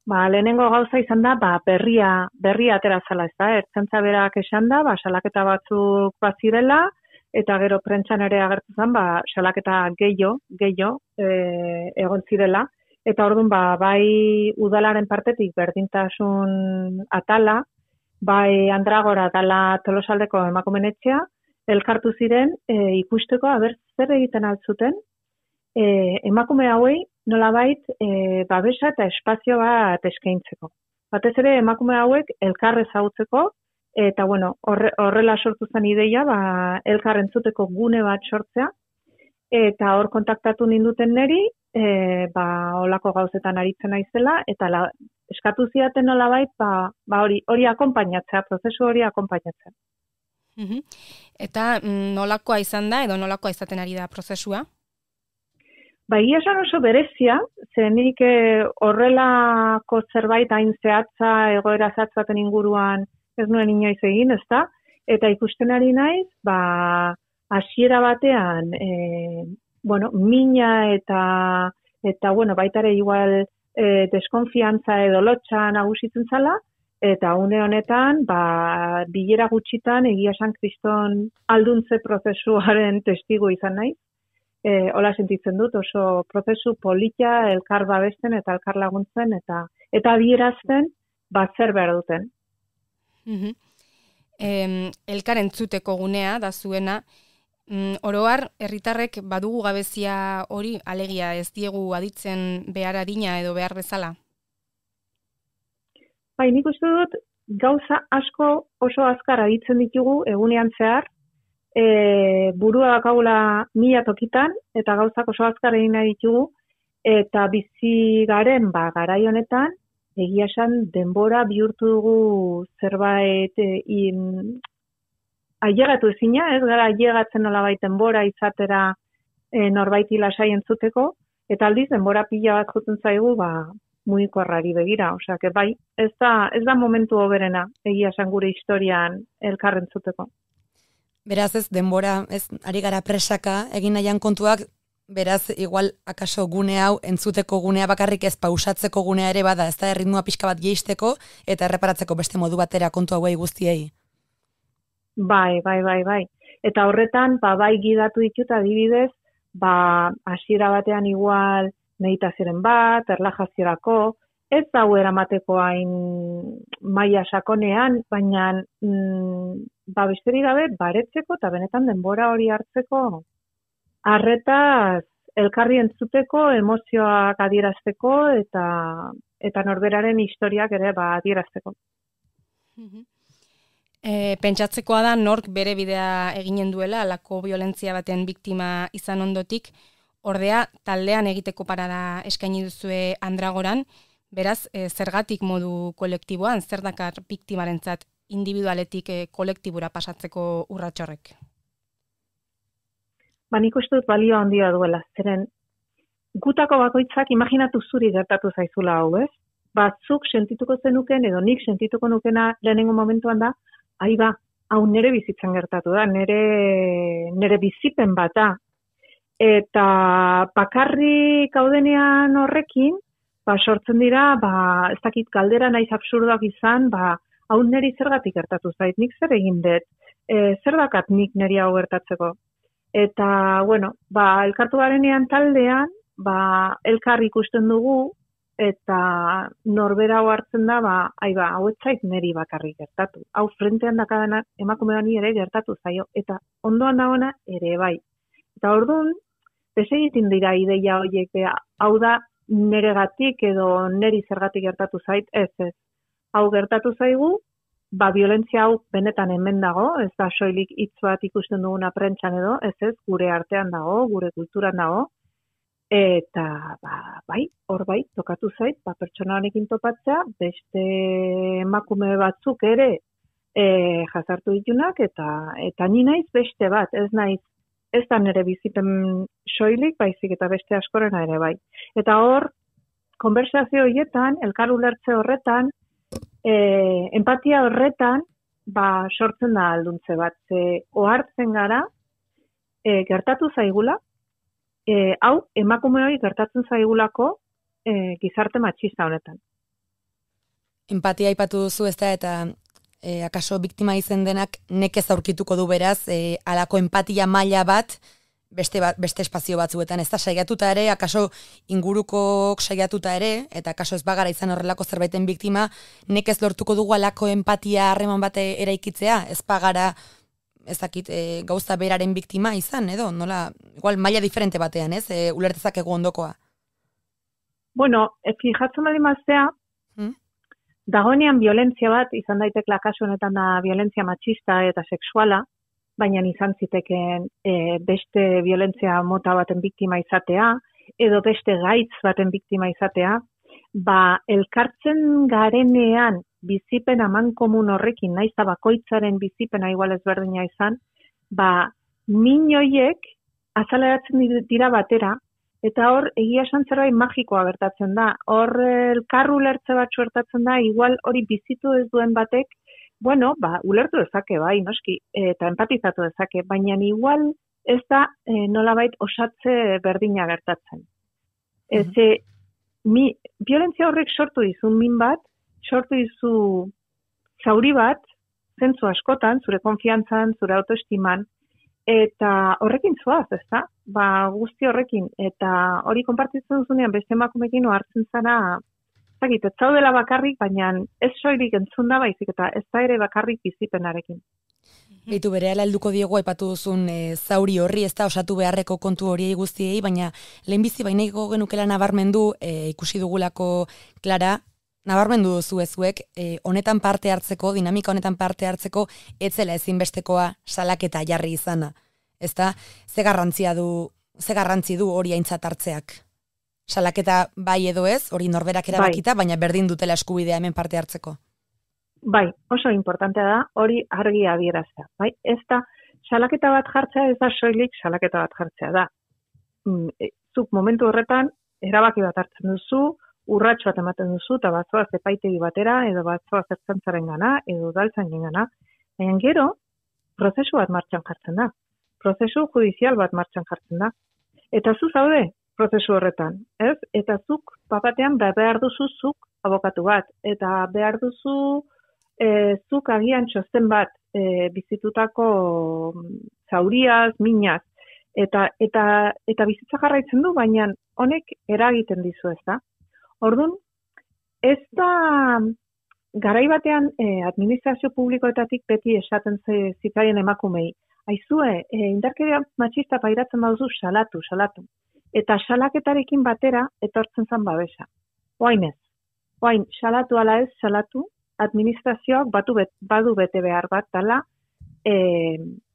Ba, lehenengo gauza izan da, ba, berria, berria atera zala ez da, ertzentza berak esan da, ba, salaketa batzuk bazirela, eta gero prentxan ere agertu zen, ba, salaketa gehiago, gehiago, e, egon zirela, eta orduan, ba, bai udalaren partetik berdintasun atala, bai Andragora dala Tolosaldeko emakumenetxea, elkartu ziren e, ikusteko aber zer egiten altzuten e, emakume hauei nolabait e, babesa eta espazio bat eskaintzeko. Batez ere emakume hauek elkarre zautzeko eta bueno, horrela sortu zen ideia, ba, elkar entzuteko gune bat sortzea, eta hor kontaktatu ninduten neri, e, ba, olako gauzetan aritzen naizela, eta la, eskatu ziaten nolabait, ba, ba hori, hori akompainatzea, prozesu hori akompainatzea. Mhm. Eta mm, nolakoa izan da edo nolakoa izaten ari da prozesua? Ba, egia esan oso berezia, zenik eh, horrelako zerbait hain zehatza egoera zehatz baten inguruan ez nuen inoiz egin, ezta? Eta ikusten ari naiz, ba, hasiera batean, e, bueno, mina eta, eta bueno, baita ere igual e, deskonfiantza edo lotxa nagusitzen zala, eta une honetan, ba, bilera gutxitan egia esan kriston alduntze prozesuaren testigo izan naiz, e, hola sentitzen dut oso prozesu polita elkar babesten eta elkar laguntzen eta eta adierazten bat zer behar duten. Mm -hmm. elkar entzuteko gunea da zuena, mm, oroar herritarrek badugu gabezia hori alegia ez diegu aditzen behar adina edo behar bezala? Bai, nik uste dut gauza asko oso azkar aditzen ditugu egunean zehar, e, burua dakagula mila tokitan, eta gauzak oso azkar egin nahi ditugu, eta bizi garen, ba, garai honetan, egia esan denbora bihurtu dugu zerbait e, in, ailegatu ezina, ez gara ailegatzen nola baiten denbora izatera e, norbaiti lasai entzuteko, eta aldiz denbora pila bat jutzen zaigu, ba, muiko arrari begira, osea, que bai, ez da, ez da momentu oberena, egia esan gure historian elkarren zuteko. Beraz ez, denbora, ez, ari gara presaka, egin nahian kontuak, beraz, igual, akaso gune hau, entzuteko gunea bakarrik ez pausatzeko gunea ere bada, ez da erritmua pixka bat geisteko, eta erreparatzeko beste modu batera kontu hauei guztiei. Bai, bai, bai, bai. Eta horretan, ba, bai gidatu ditut adibidez, ba, hasiera batean igual meditaziren bat, erlajaziorako, ez hau eramateko hain maila sakonean, baina mm, ba besteri gabe baretzeko eta benetan denbora hori hartzeko harretaz elkarri entzuteko, emozioak adierazteko eta eta norberaren historiak ere ba adierazteko. E, pentsatzekoa da nork bere bidea eginen duela alako violentzia baten biktima izan ondotik, ordea taldean egiteko parada eskaini duzue Andragoran, Beraz, e, zergatik modu kolektiboan, zer dakar biktimarentzat individualetik e, kolektibura pasatzeko urratxorrek? Ba, nik uste dut balio handia duela, zeren gutako bakoitzak imaginatu zuri gertatu zaizula hau, ez? Batzuk sentituko zenuken edo nik sentituko nukena lehenengo momentuan da, ai ba, hau nere bizitzen gertatu da, nere, nere bizipen bata. Eta bakarrik haudenean horrekin, ba, sortzen dira, ba, ez dakit galdera naiz absurdoak izan, ba, hau neri zergatik gertatu zait, nik zer egin dut, e, zer dakat nik neri hau gertatzeko. Eta, bueno, ba, elkartu garenean taldean, ba, elkar ikusten dugu, eta norbera hartzen da, ba, ai ba, hau zait neri bakarrik gertatu. Hau frentean dakadana emakume bani ere gertatu zaio, eta ondoan dagoena ere bai. Eta orduan, besegitin dira ideia horiek, hau da, neregatik edo neri zergatik gertatu zait, ez ez. Hau gertatu zaigu, ba violentzia hau benetan hemen dago, ez da soilik hitz bat ikusten duguna prentxan edo, ez ez, gure artean dago, gure kulturan dago, eta ba, bai, hor bai, tokatu zait, ba, pertsona honekin topatzea, beste emakume batzuk ere e, jazartu ditunak, eta, eta ni naiz beste bat, ez naiz ez da nire bizipen soilik, baizik eta beste askorena ere bai. Eta hor, konversazio horietan, elkar ulertze horretan, e, empatia horretan, ba, sortzen da alduntze bat. Ze, ohartzen gara, e, gertatu zaigula, e, hau, emakume hori gertatzen zaigulako e, gizarte matxista honetan. Empatia ipatu duzu ez da, eta e, akaso biktima izen denak nekez aurkituko du beraz, e, alako empatia maila bat, beste, bat, beste espazio batzuetan, ez da, saiatuta ere, akaso inguruko saiatuta ere, eta akaso ez bagara izan horrelako zerbaiten biktima, nekez lortuko dugu alako empatia harreman bate eraikitzea, ez bagara, ez dakit, e, gauza beraren biktima izan, edo, nola, igual, maila diferente batean, ez, e, ulertezak egu ondokoa. Bueno, fijatzen bali maztea, Dagoenean violentzia bat, izan daitek kasu honetan da violentzia matxista eta sexuala, baina izan ziteken e, beste violentzia mota baten biktima izatea, edo beste gaitz baten biktima izatea, ba, elkartzen garenean bizipen aman komun horrekin, naiz eta bakoitzaren bizipena igual ezberdina izan, ba, min hoiek azaleratzen di- dira batera, eta hor egia esan zerbait magikoa gertatzen da. Hor eh, elkarru lertze bat suertatzen da, igual hori bizitu ez duen batek, bueno, ba, ulertu dezake, bai, noski, eta empatizatu dezake, baina igual ez da e, nolabait osatze berdina gertatzen. Ez, Mhm. mi, violentzia horrek sortu dizu min bat, sortu dizu zauri bat, zentzu askotan, zure konfiantzan, zure autoestiman, eta horrekin zoaz, ez da? Ba, guzti horrekin, eta hori konpartitzen duzunean beste emakumekin hartzen zara, ez dakit, ez zaudela bakarrik, baina ez soilik entzun da baizik, eta ez da ere bakarrik bizipenarekin. Beitu bere helduko diegu aipatu duzun e, zauri horri ez da osatu beharreko kontu horiei guztiei, baina lehenbizi baineko genukela nabarmendu e, ikusi dugulako Klara, nabarmendu duzu ezuek, e, honetan parte hartzeko, dinamika honetan parte hartzeko, etzela ezinbestekoa salaketa jarri izana. Ez da, ze garrantzia du, ze garrantzi du hori aintzat hartzeak. Salaketa bai edo ez, hori norberak erabakita, baina berdin dutela eskubidea hemen parte hartzeko. Bai, oso importantea da hori argi adieraztea. Bai, ez da, salaketa bat jartzea ez da soilik salaketa bat jartzea da. Mm, e, zuk momentu horretan erabaki bat hartzen duzu, urratxo bat ematen duzu, eta batzoaz epaitegi batera, edo batzoaz ertzantzaren gana, edo daltzainen gana. Baina gero, prozesu bat martxan jartzen da. Prozesu judizial bat martxan jartzen da. Eta zu zaude prozesu horretan, ez? Eta zuk papatean be- behar duzu zuk abokatu bat, eta behar duzu e, zuk agian txosten bat e, bizitutako mm, zauriaz, minaz, eta, eta, eta bizitza jarraitzen du, baina honek eragiten dizu ez da. Orduan, ez da garai batean e, administrazio publikoetatik beti esaten ze zitzaien emakumei. Aizue, e, indarkeria matxista pairatzen baduzu salatu, salatu. Eta salaketarekin batera etortzen zen babesa. Oain ez. Oain, salatu ala ez, salatu, administrazioak batu bet, badu bete behar bat dala, e,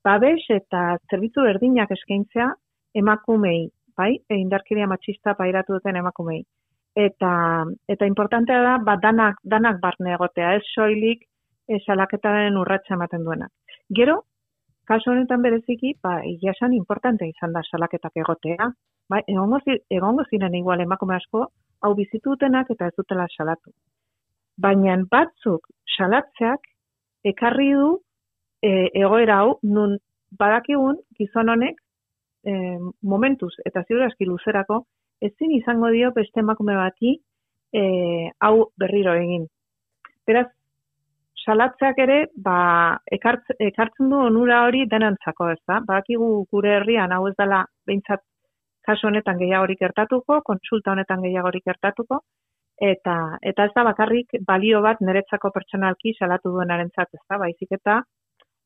babes eta zerbitzu berdinak eskaintzea emakumei, bai, e, indarkeria matxista pairatu duten emakumei. Eta, eta importantea da, ba, danak, danak barne egotea, ez soilik salaketaren urratsa ematen duena. Gero, kasu honetan bereziki, ba, egia esan importante izan da salaketak egotea, bai, egongo, egongo ziren igual emakume asko, hau bizitu eta ez dutela salatu. Baina batzuk salatzeak ekarri du e, egoera hau nun badakigun gizon honek e, momentuz eta ziur luzerako ezin izango dio beste emakume bati e, hau berriro egin. Beraz, salatzeak ere ba, ekartz, ekartzen du onura hori denantzako, ez da? Badakigu gure herrian hau ez dela behintzat kasu honetan gehiagorik gertatuko, kontsulta honetan gehiagorik gertatuko, eta eta ez da bakarrik balio bat niretzako pertsonalki salatu duenarentzat, ez da, baizik eta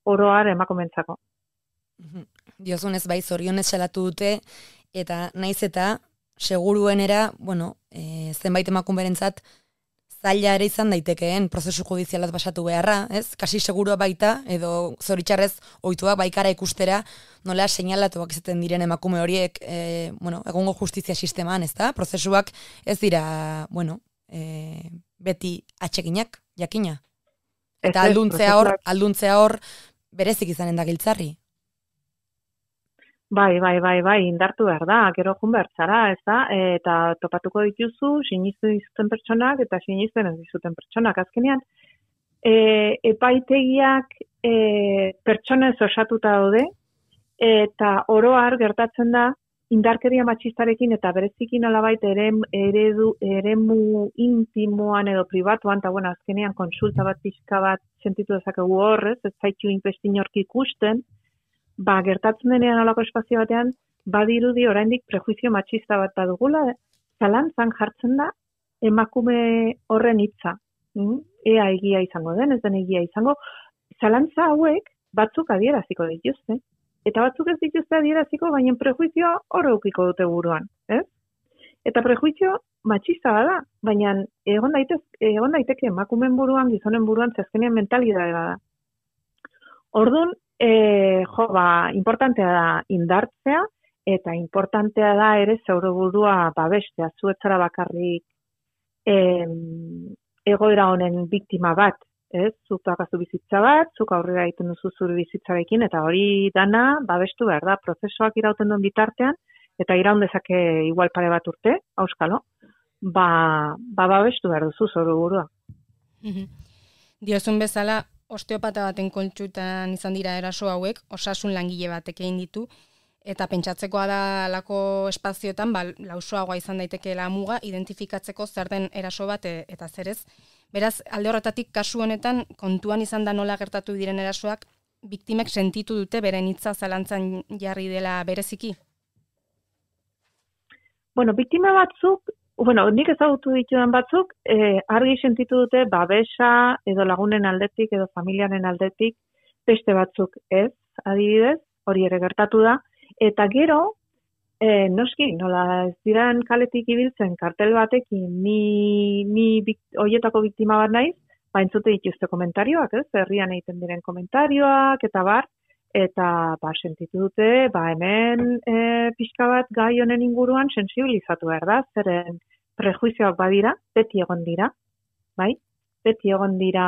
oroar emakumentzako. Mhm. Diozunez bai zorionez salatu dute eta naiz eta seguruenera, bueno, e, zenbait emakumerentzat zaila ere izan daitekeen prozesu judizialat basatu beharra, ez? Kasi segurua baita edo zoritxarrez ohituak baikara ikustera nola seinalatuak izaten diren emakume horiek, e, bueno, egungo justizia sisteman, ez da? Prozesuak ez dira, bueno, e, beti atxekinak, jakina. Eta alduntzea hor, alduntzea hor berezik izanen da giltzarri. Bai, bai, bai, bai, indartu behar da, gero jun behar zara, ez da, eta topatuko dituzu, sinistu dizuten pertsonak eta sinisten ez dizuten pertsonak. Azkenean, e, epaitegiak e, pertsonez osatuta daude, eta oroar gertatzen da, indarkeria matxistarekin eta bereziki nolabait erem, eredu, eremu intimoan edo pribatuan, eta bueno, azkenean konsulta bat pixka bat sentitu dezakegu horrez, ez zaitu inpestinorki ikusten, ba, gertatzen denean olako espazio batean, badirudi oraindik prejuizio matxista bat badugula, zalantzan jartzen da emakume horren hitza. Mm? Ea egia izango den, ez den egia izango. Zalantza hauek batzuk adieraziko dituzte. Eta batzuk ez dituzte adieraziko, baina prejuizio hor eukiko dute buruan. Ez? Eta prejuizio matxista bada, baina egon, daitez, egon daiteke emakumen buruan, gizonen buruan, zezkenean mentalidade bada. Orduan, e, jo, ba, importantea da indartzea, eta importantea da ere zeure burua babestea, zuetzara bakarrik em, egoera honen biktima bat, ez? Zuk daukazu bizitza bat, zuk aurrera egiten duzu zure bizitzarekin, eta hori dana, babestu behar da, prozesuak irauten duen bitartean, eta iraun dezake igual pare bat urte, auskalo, ba, ba babestu behar duzu zoru burua. Diozun bezala, osteopata baten kontxutan izan dira eraso hauek, osasun langile batek egin ditu, eta pentsatzekoa da lako espazioetan, ba, lausoagoa izan daitekeela muga, identifikatzeko zer den eraso bat e, eta zerez. Beraz, alde horretatik kasu honetan, kontuan izan da nola gertatu diren erasoak, biktimek sentitu dute beren hitza zalantzan jarri dela bereziki? Bueno, biktima batzuk, bueno, nik ezagutu ditudan batzuk, eh, argi sentitu dute babesa edo lagunen aldetik edo familiaren aldetik, beste batzuk ez, adibidez, hori ere gertatu da, eta gero, e, noski, nola ez diran kaletik ibiltzen kartel batekin ni, ni bik, oietako biktima bat naiz, ba entzute dituzte komentarioak, ez? Herrian egiten diren komentarioak eta bar eta ba sentitu dute, ba hemen e, pixka bat gai honen inguruan sensibilizatu behar da, zeren prejuizioak badira, beti egon dira, bai? Beti egon dira,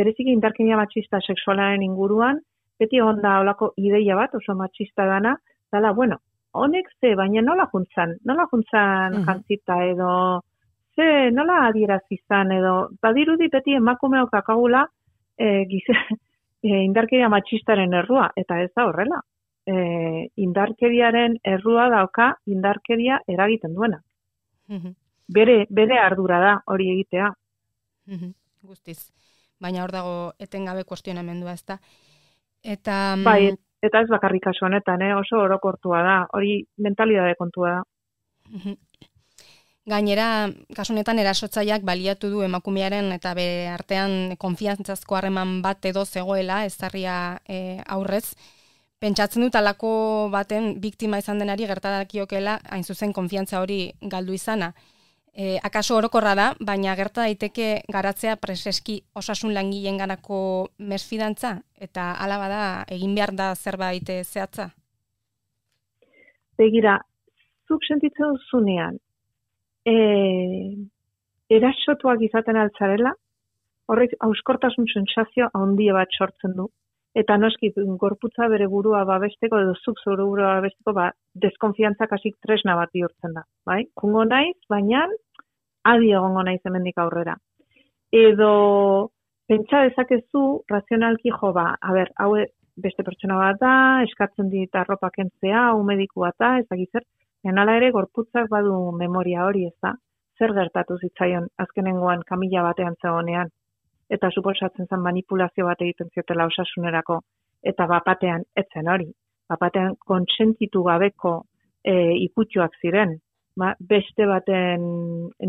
bereziki indarkenia matxista sexualaren inguruan, beti egon da olako ideia bat, oso matxista dana, dala, bueno, honek ze, baina nola juntzan, nola juntzan mm jantzita edo, ze, nola adieraz izan edo, badirudi beti emakumeok akagula e, gize, e, indarkeria matxistaren errua, eta ez da horrela. E, indarkeriaren errua dauka indarkeria eragiten duena. Bere, bere ardura da hori egitea. Guztiz. Baina hor dago etengabe kuestionamendua ez da. Eta, bai, mm, eta ez bakarrik kasu honetan, eh? oso orokortua da, hori mentalidade kontua da. Gainera, kasu honetan erasotzaileak baliatu du emakumearen eta be artean konfiantzazko harreman bat edo zegoela ezarria e, aurrez. Pentsatzen dut alako baten biktima izan denari gertadakiokela hain zuzen konfiantza hori galdu izana e, akaso orokorra da, baina gerta daiteke garatzea preseski osasun langileen ganako mesfidantza, eta alaba da egin behar da zerbait zehatza? Begira, zuk sentitzen duzunean, e, erasotuak izaten altzarela, horrek auskortasun sensazio handie bat sortzen du. Eta noski, gorputza bere burua babesteko, edo zuk zure burua babesteko, ba, deskonfiantzak hasik tresna bat bihurtzen da. Bai? Kungo naiz, baina adi egongo naiz hemendik aurrera. Edo pentsa dezakezu razionalki jo ba, a ber, hau beste pertsona bat da, eskatzen dit arropa kentzea, hau mediku bat da, ez enala ere gorputzak badu memoria hori ez da, zer gertatu zitzaion azkenengoan kamila batean zegonean, eta suposatzen zen manipulazio bat egiten ziotela osasunerako, eta bapatean etzen hori, bapatean kontsentitu gabeko e, ikutxoak ziren, ba, beste baten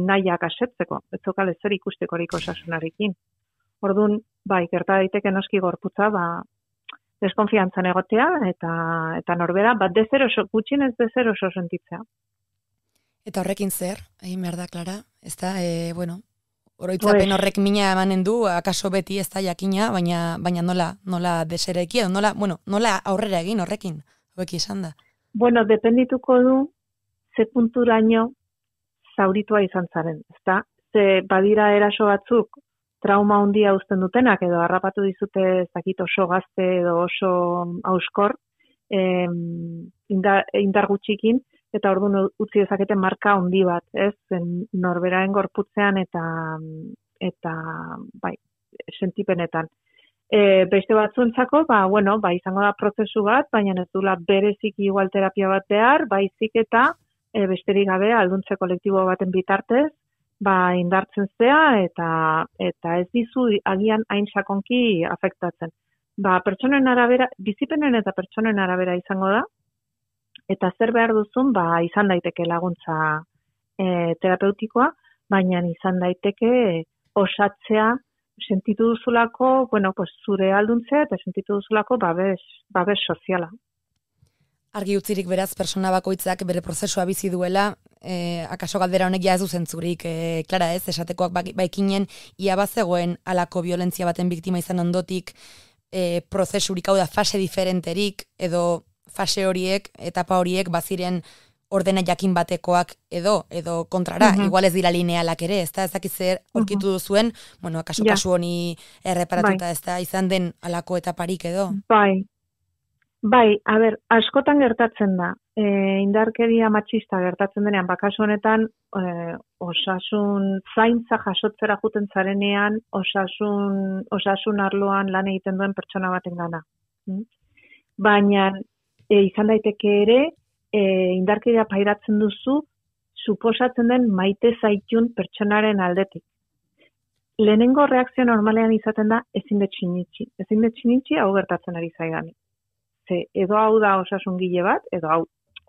nahiak asetzeko, ez zokal zer ikusteko horik osasunarekin. Orduan, bai, gerta daiteke noski gorputza, ba, deskonfiantzan egotea, eta, eta norbera, bat dezer oso, gutxin ez dezer oso sentitzea. Eta horrekin zer, egin behar da, Klara, ez da, e, bueno, oroitzapen horrek mina emanen du, akaso beti ez da jakina, baina, baina nola, nola desereki, nola, bueno, nola aurrera egin horrekin, hauek izan da. Bueno, dependituko du, ze punturaino zauritua izan zaren, ezta? Ze badira eraso batzuk trauma handia uzten dutenak edo harrapatu dizute zakit oso gazte edo oso auskor em, indar, indar gutxikin eta orduan utzi dezakete marka handi bat, ez? Zen norberaen gorputzean eta eta bai, sentipenetan. E, beste batzuentzako, ba, bueno, ba, izango da prozesu bat, baina ez dula bereziki igual terapia bat behar, baizik eta e, besterik gabe alduntze kolektibo baten bitartez, ba indartzen zea eta eta ez dizu agian hain sakonki afektatzen. Ba, pertsonen arabera, bizipenen eta pertsonen arabera izango da, eta zer behar duzun, ba, izan daiteke laguntza e, terapeutikoa, baina izan daiteke osatzea sentitu duzulako, bueno, pues, zure alduntzea eta sentitu duzulako babes, babes soziala. Argi utzirik beraz, persona bakoitzak bere prozesua bizi duela, e, akaso galdera honek ja ez zentzurik, e, klara ez, esatekoak baikinen, ia bazegoen alako violentzia baten biktima izan ondotik, e, prozesurik hau da fase diferenterik, edo fase horiek, etapa horiek, baziren ordena jakin batekoak edo edo kontrara, Mhm. igual ez dira linealak ere, ez da, ez dakit zer aurkitu duzuen, bueno, kasu Ja. kasu honi erreparatuta, ez da, izan den alako eta parik edo. Bai, bai, a ber, askotan gertatzen da, e, indarkeria matxista gertatzen denean, bakasu honetan, e, osasun zaintza jasotzera juten zarenean, osasun, osasun arloan lan egiten duen pertsona baten gana. Mm? Baina, e, izan daiteke ere, e, indarkeria pairatzen duzu, suposatzen den maite zaitun pertsonaren aldetik. Lehenengo reakzio normalean izaten da ezin dut sinitxi. Ezin dut sinitxi hau gertatzen ari zaidan. Ze, edo hau da osasungile bat, edo hau,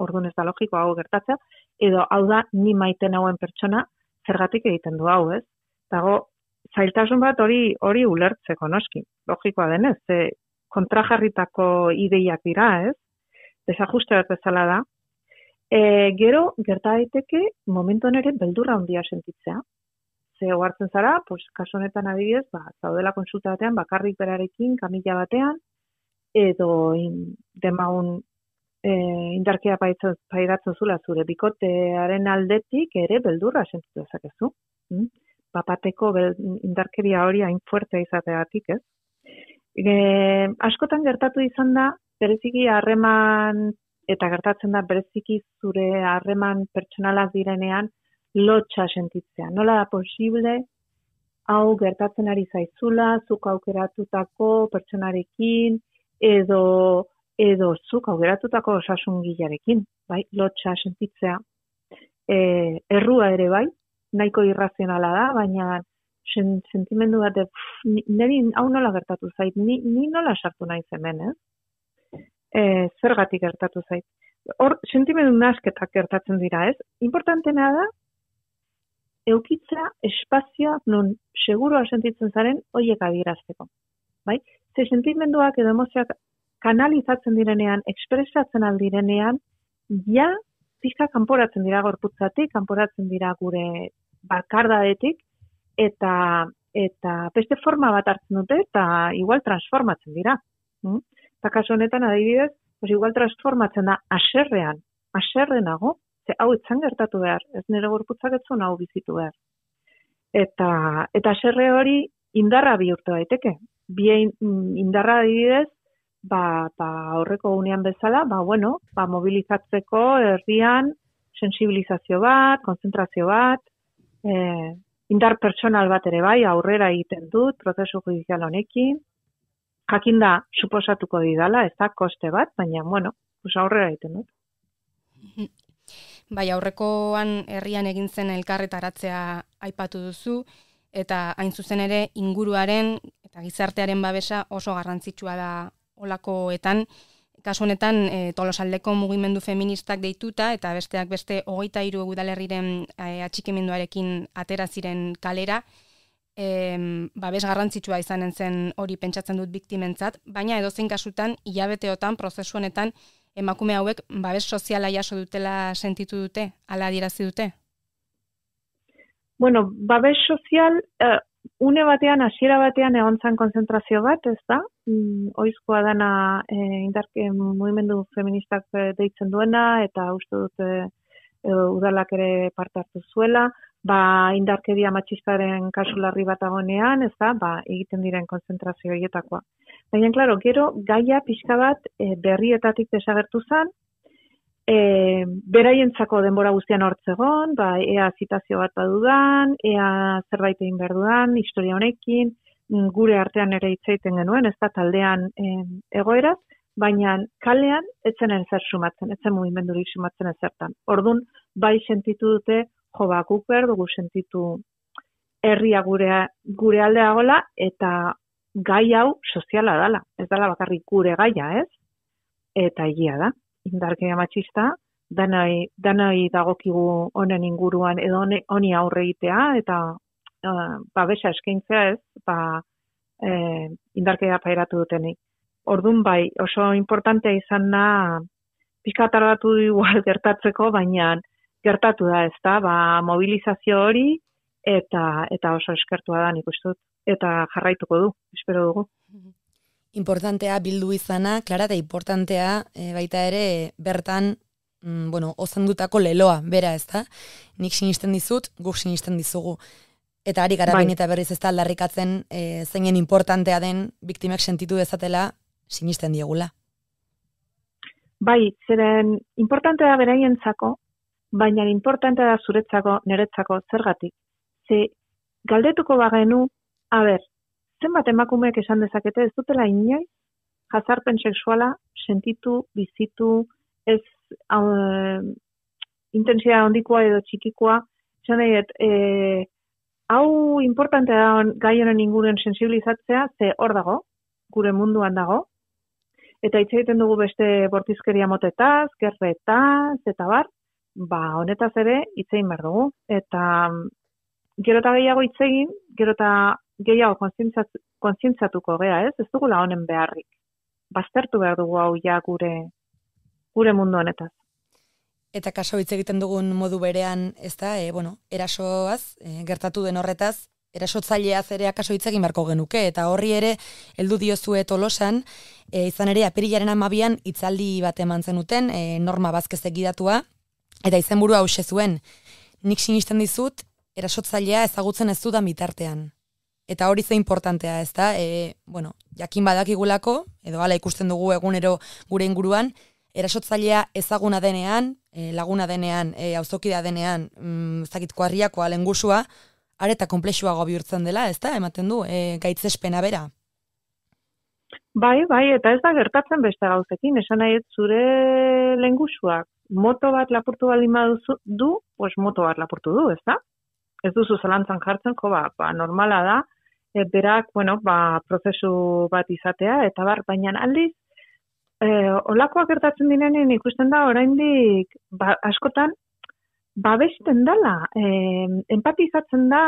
orduan ez da logiko hau gertatzea, edo hau da ni maite nauen pertsona zergatik egiten du hau, ez? Dago, zailtasun bat hori hori ulertzeko noski, logikoa denez, ze kontrajarritako ideiak dira, ez? Desajuste bat bezala da. E, gero, gerta daiteke, momentu ere beldurra handia sentitzea. Ze ohartzen zara, pues, kasu honetan adibidez, ba, zaudela konsulta batean, bakarrik berarekin, kamila batean, edo in, demagun e, indarkea pairatzen, zula zure bikotearen aldetik ere beldurra sentitu dezakezu. Mm? Bapateko bel, indarkeria hori hain fuerte izateagatik, ez? E, askotan gertatu izan da, bereziki harreman eta gertatzen da bereziki zure harreman pertsonalak direnean lotxa sentitzea. Nola da posible hau gertatzen ari zaizula, zuk aukeratutako pertsonarekin, edo edo zuk aukeratutako osasungilarekin, bai, lotxa sentitzea. E, errua ere bai, nahiko irrazionala da, baina sen, sentimendu bat, niri hau nola gertatu zait, ni, ni nola sartu nahi hemen, ez? E, zergatik gertatu zait. Hor, sentimendu nasketak gertatzen dira, ez? Importantena da, eukitza espazioa non seguroa sentitzen zaren hoiek adierazteko. Bai? Ze sentimenduak edo emozioak kanalizatzen direnean, ekspresatzen aldirenean, ja pixka kanporatzen dira gorputzatik, kanporatzen dira gure bakardadetik, eta eta beste forma bat hartzen dute, eta igual transformatzen dira. Mm? Eta kasu honetan adibidez, pues igual transformatzen da aserrean, aserrenago, ze hau etzan gertatu behar, ez nire gorputzak ez zuen hau bizitu behar. Eta, eta aserre hori indarra bihurtu daiteke. Bien indarra adibidez, ba, ba aurreko unean bezala, ba bueno, ba mobilizatzeko herrian sensibilizazio bat, konzentrazio bat, eh, indar pertsonal bat ere bai aurrera egiten dut prozesu judizial honekin. Jakin da suposatuko didala, ez da koste bat, baina bueno, pues aurrera egiten dut. Bai, aurrekoan herrian egin zen elkarretaratzea aipatu duzu, eta hain zuzen ere inguruaren eta gizartearen babesa oso garrantzitsua da olakoetan, kasu honetan e, tolosaldeko mugimendu feministak deituta eta besteak beste hogeita hiru udalerriren e, atxikimenduarekin atera ziren kalera, e, babes garrantzitsua izanen zen hori pentsatzen dut biktimentzat, baina edozein kasutan hilabeteotan prozesu honetan emakume hauek babes soziala jaso dutela sentitu dute, ala dirazi dute? Bueno, babes sozial, eh, une batean, hasiera batean egon zen konzentrazio bat, ez da? Mm, oizkoa dana eh, indarke mugimendu feministak eh, deitzen duena, eta uste dut eh, udalak ere parte hartu zuela, ba, indarkeria matxistaren kasu larri bat agonean, ez da, ba, egiten diren konzentrazio horietakoa. Baina, klaro, gero, gaia pixka bat e, berrietatik desagertu zen, e, beraientzako denbora guztian hortzegon, ba, ea zitazio bat badudan, ea zerbait egin behar dudan, historia honekin, mm, gure artean ere hitz egiten genuen, ez da taldean e, egoeraz, baina kalean etzen ezer sumatzen, etzen mugimendurik sumatzen ezertan. Ordun bai sentitu dute, jo, ba, guk behar dugu sentitu herria gure, gure aldeagola, eta gai hau soziala dala. Ez dala bakarrik gure gaia, ez? Eta egia da. Indarkeria matxista, danai, danai dagokigu honen inguruan edo honi aurre egitea eta uh, babesa eskaintzea ez, ba, eh, indarkeria pairatu dutenik. Ordun bai, oso importantea izan da du igual gertatzeko, baina gertatu da, ez da, ba, mobilizazio hori eta eta oso eskertua da nik uste dut eta jarraituko du, espero dugu. Importantea bildu izana, klara, eta importantea e, baita ere bertan mm, bueno, ozendutako leloa, bera ez da? Nik sinisten dizut, guk sinisten dizugu. Eta ari gara Bai. eta berriz ez da aldarrikatzen e, zeinen importantea den biktimek sentitu dezatela sinisten diegula. Bai, zeren importantea beraientzako, baina importantea da zuretzako, niretzako, zergatik. Ze galdetuko bagenu, a ber, zenbat emakumeek esan dezakete ez dutela inoiz jazarpen sexuala sentitu, bizitu, ez uh, intensia handikoa edo txikikoa, esan e, hau importantea da gai honen inguruan sensibilizatzea, ze hor dago, gure munduan dago, eta hitz egiten dugu beste bortizkeria motetaz, gerretaz, eta bar, ba, honetaz ere hitz egin behar dugu. Eta gero eta gehiago hitz egin, gero eta gehiago kontzientzatuko gea, ez? Ez dugula honen beharrik. Baztertu behar dugu hau ja gure, gure mundu honetaz. Eta kaso hitz egiten dugun modu berean, ez da, e, bueno, erasoaz, e, gertatu den horretaz, erasotzaileaz ere akaso hitz egin beharko genuke, eta horri ere, heldu diozue tolosan, e, izan ere, apirilaren amabian hitzaldi bat eman zenuten, e, norma bazkezek gidatua, eta izenburua hause zuen, nik sinisten dizut, erasotzailea ezagutzen ez dudan bitartean. Eta hori ze importantea, ez da, e, bueno, jakin badakigulako, edo hala ikusten dugu egunero gure inguruan, erasotzailea ezaguna denean, e, laguna denean, e, auzokidea denean, mm, ez dakit kuarriakoa lengusua, areta komplexuago bihurtzen dela, ez da, ematen du, e, gaitzespena bera. Bai, bai, eta ez da gertatzen beste gauzekin, esan nahi zure lengusuak moto bat lapurtu baldin baduzu du, pues moto bat lapurtu du, ez da? Ez duzu zalantzan jartzen, jo, ba, ba normala da, e, berak, bueno, ba, prozesu bat izatea, eta bar, baina aldiz, e, olakoak gertatzen direnean ikusten da oraindik ba, askotan, babesten dala, e, empatizatzen da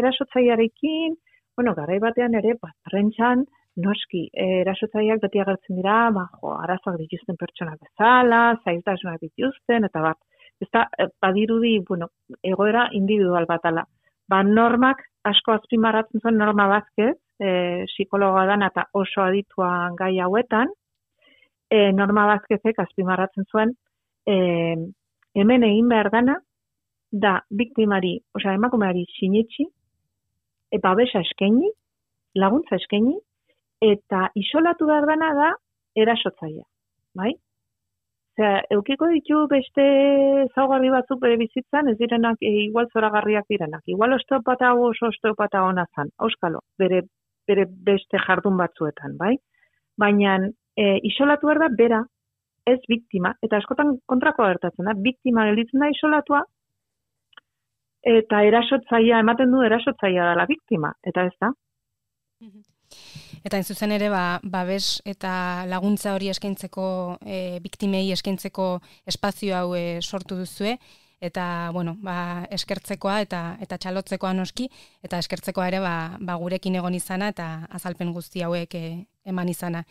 erasotzaiarekin, bueno, garai batean ere, ba, prentxan, noski, eh, erasotzaileak beti agertzen dira, ba, jo, arazoak dituzten pertsona bezala, zailtasunak dituzten, eta bat, ez da, eh, badirudi, bueno, egoera individual bat ala. Ba, normak asko azpimarratzen zuen norma bazkez, eh, psikologoa dan eta oso aditua gai hauetan, eh, norma bazkezek azpimarratzen zuen, eh, hemen egin behar dana, da biktimari, osea, emakumeari sinitxi, e, babesa eskaini, laguntza eskaini, eta isolatu behar dana da erasotzailea, bai? Osea, eukiko ditu beste zaugarri batzuk bere bizitzan, ez direnak, e, igual zoragarriak direnak. Igual osteopata oso osteopata hona zan, auskalo, bere, bere beste jardun batzuetan, bai? Baina e, isolatu da bera, ez biktima, eta askotan kontrakoa gertatzen da, biktima gelditzen da isolatua, eta erasotzaia ematen du erasotzaia dela biktima, eta ez da. Eta in zuzen ere, ba, babes eta laguntza hori eskaintzeko, e, biktimei eskaintzeko espazio hau e, sortu duzue, eta, bueno, ba, eskertzekoa eta eta txalotzekoa noski, eta eskertzekoa ere, ba, ba gurekin egon izana, eta azalpen guzti hauek e, eman izana.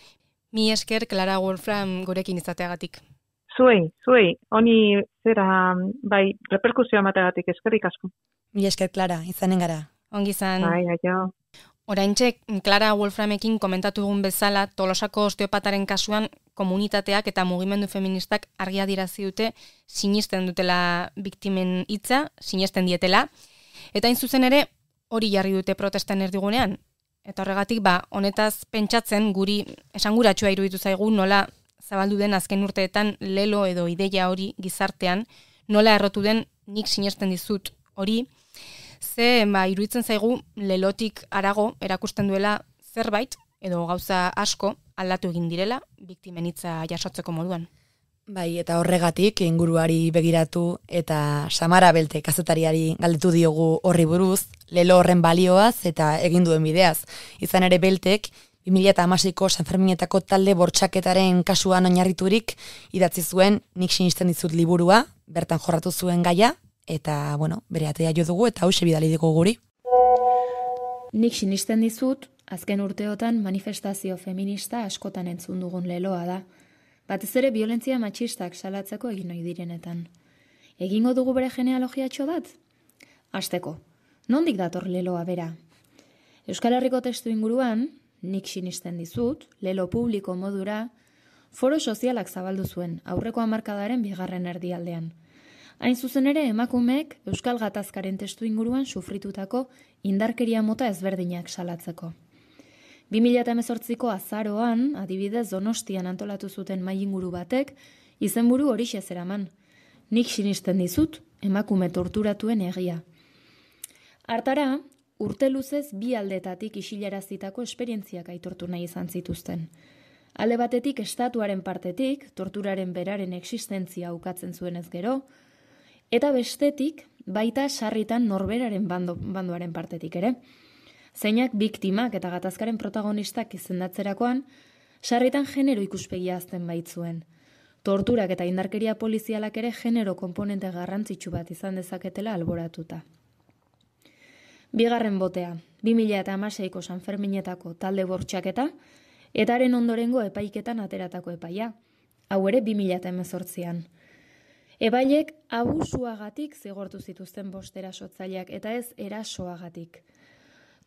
Mi esker, Clara Wolfram gurekin izateagatik. Zuei, zuei, honi zera, bai, reperkusioa emategatik eskerrik asko. Mi esker, Clara, izanen gara. Ongi izan. Bai, aio. Oraintxe, Clara Wolframekin komentatu dugun bezala, Tolosako osteopataren kasuan komunitateak eta mugimendu feministak argia dirazi dute sinisten dutela biktimen hitza, sinisten dietela, eta hain zuzen ere hori jarri dute protesten erdigunean. Eta horregatik, ba, honetaz pentsatzen guri esanguratsua iruditu zaigu nola zabaldu den azken urteetan lelo edo ideia hori gizartean, nola errotu den nik sinesten dizut hori, ze ba, iruditzen zaigu lelotik arago erakusten duela zerbait edo gauza asko aldatu egin direla biktimen hitza jasotzeko moduan. Bai, eta horregatik inguruari begiratu eta Samara Belte kazetariari galdetu diogu horri buruz, lelo horren balioaz eta egin duen bideaz. Izan ere Beltek 2008ko San Ferminetako talde bortxaketaren kasuan oinarriturik idatzi zuen nik sinisten dizut liburua, bertan jorratu zuen gaia, eta, bueno, bere atea jo dugu eta hause bidali dugu guri. Nik sinisten dizut, azken urteotan manifestazio feminista askotan entzun dugun leloa da. Batez ere violentzia matxistak salatzeko egin ohi direnetan. Egingo dugu bere genealogiatxo bat? Asteko, nondik dator leloa bera? Euskal Herriko testu inguruan, nik sinisten dizut, lelo publiko modura, foro sozialak zabaldu zuen, aurreko hamarkadaren bigarren erdialdean. Hain zuzen ere, emakumeek Euskal Gatazkaren testu inguruan sufritutako indarkeria mota ezberdinak salatzeko. 2018ko azaroan, adibidez Donostian antolatu zuten mai inguru batek, izenburu hori zeraman. Nik sinisten dizut, emakume torturatuen egia. Hartara, urte luzez bi aldetatik isilarazitako esperientziak aitortu nahi izan zituzten. Alde batetik estatuaren partetik, torturaren beraren existentzia ukatzen zuen ez gero, eta bestetik, baita sarritan norberaren bando, bandoaren partetik ere zeinak biktimak eta gatazkaren protagonistak izendatzerakoan, sarritan genero ikuspegia azten baitzuen. Torturak eta indarkeria polizialak ere genero komponente garrantzitsu bat izan dezaketela alboratuta. Bigarren botea, 2000 eta amaseiko San Ferminetako talde bortxaketa, eta haren ondorengo epaiketan ateratako epaia, hau ere 2000 Ebailek abusuagatik zigortu zituzten bostera sotzaileak eta ez erasoagatik.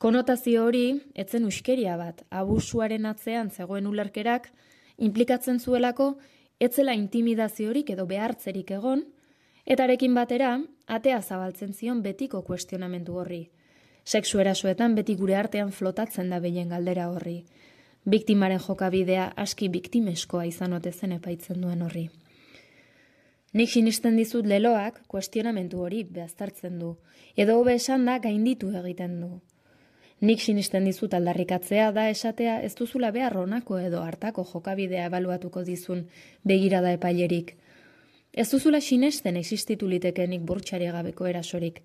Konotazio hori, etzen uskeria bat, abusuaren atzean zegoen ulerkerak, implikatzen zuelako, etzela intimidaziorik edo behartzerik egon, eta arekin batera, atea zabaltzen zion betiko kuestionamendu horri. Sexu erasoetan beti gure artean flotatzen da behien galdera horri. Biktimaren jokabidea aski biktimeskoa izan zen epaitzen duen horri. Nik sinisten dizut leloak kuestionamentu hori behaztartzen du, edo hobe esan da gainditu egiten du. Nik sinisten dizut aldarrikatzea da esatea ez duzula behar honako edo hartako jokabidea ebaluatuko dizun begirada epailerik. Ez duzula sinesten existitu litekenik burtsari gabeko erasorik.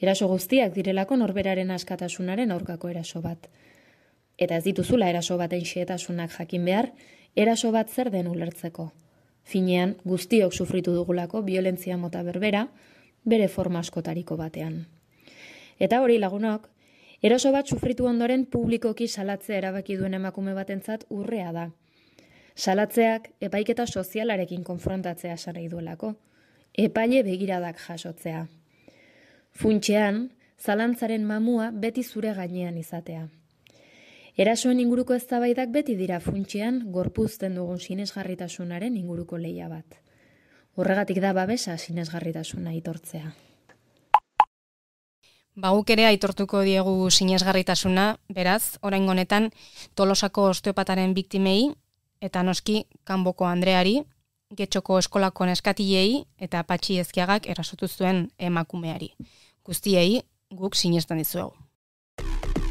Eraso guztiak direlako norberaren askatasunaren aurkako eraso bat. Eta ez dituzula eraso baten xeetasunak jakin behar, eraso bat zer den ulertzeko. Finean, guztiok sufritu dugulako violentzia mota berbera, bere forma askotariko batean. Eta hori lagunok, Eroso bat sufritu ondoren publikoki salatzea erabaki duen emakume batentzat urrea da. Salatzeak epaiketa sozialarekin konfrontatzea sarai duelako. Epaile begiradak jasotzea. Funtxean, zalantzaren mamua beti zure gainean izatea. Erasoen inguruko eztabaidak beti dira funtxean gorpuzten dugun sinesgarritasunaren inguruko leia bat. Horregatik da babesa sinesgarritasuna itortzea. Ba, ere aitortuko diegu sinesgarritasuna, beraz, orain honetan tolosako osteopataren biktimei, eta noski kanboko Andreari, getxoko eskolako neskatilei eta patxi ezkiagak erasotu zuen emakumeari. Guztiei, guk sinesten dizuegu.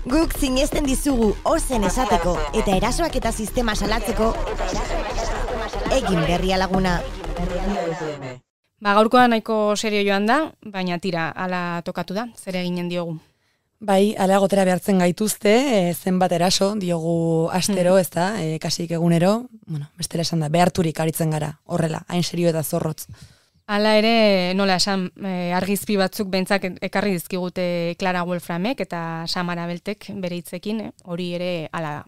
Guk sinesten dizugu ozen esateko eta erasoak eta sistema salatzeko egin berria laguna. Ba, gaurkoa nahiko serio joan da, baina tira, ala tokatu da, zer eginen diogu. Bai, ala gotera behartzen gaituzte, e, zenbat eraso, diogu astero, mm. ez da, e, kasik egunero, bueno, bestera esan da, beharturik aritzen gara, horrela, hain serio eta zorrotz. Hala ere, nola esan, e, argizpi batzuk bentzak ekarri dizkigute Clara Wolframek eta Samara Beltek bere hitzekin, hori ere hala da.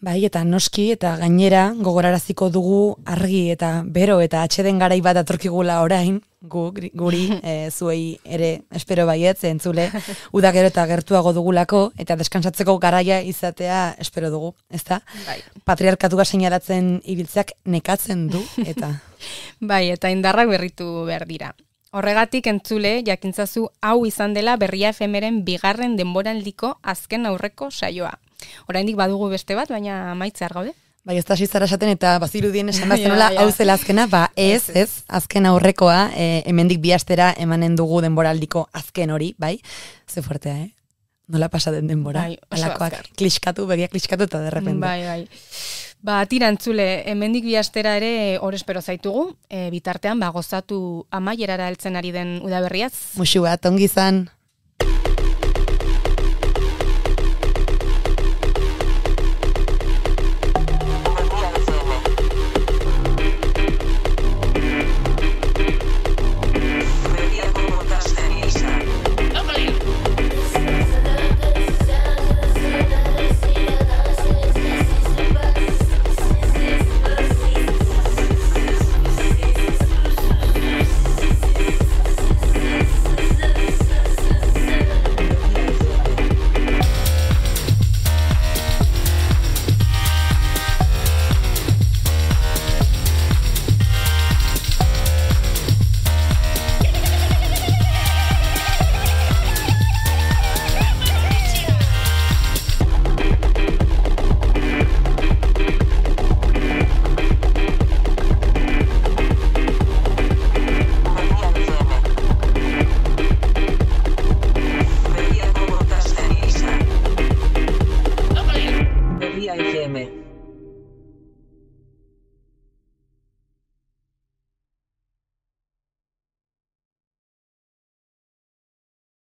Bai, eta noski, eta gainera, gogoraraziko dugu argi eta bero eta atxeden garai bat atorkigula orain, gu, guri, e, zuei ere espero baiet, entzule, udakero eta gertuago dugulako, eta deskansatzeko garaia izatea espero dugu, ezta? Bai. Patriarkatu seinalatzen ibiltzeak nekatzen du, eta... bai, eta indarrak berritu behar dira. Horregatik entzule, jakintzazu hau izan dela berria efemeren bigarren denboraldiko azken aurreko saioa. Oraindik badugu beste bat, baina maitzear gaude. Bai, ez da zara esaten eta bazirudien esan bazenola, hau zela azkena, ba ez, ez, azken aurrekoa, e, hemendik bihastera emanen dugu denboraldiko azken hori, bai? Ze fuertea, eh? Nola pasa den denbora? Bai, Alakoak kliskatu, begia kliskatu eta derrepende. Bai, bai. Ba, tirantzule, hemendik bihastera ere hor espero zaitugu, e, bitartean, ba, gozatu amaierara heltzen ari den udaberriaz. Muxu bat, ongi zan.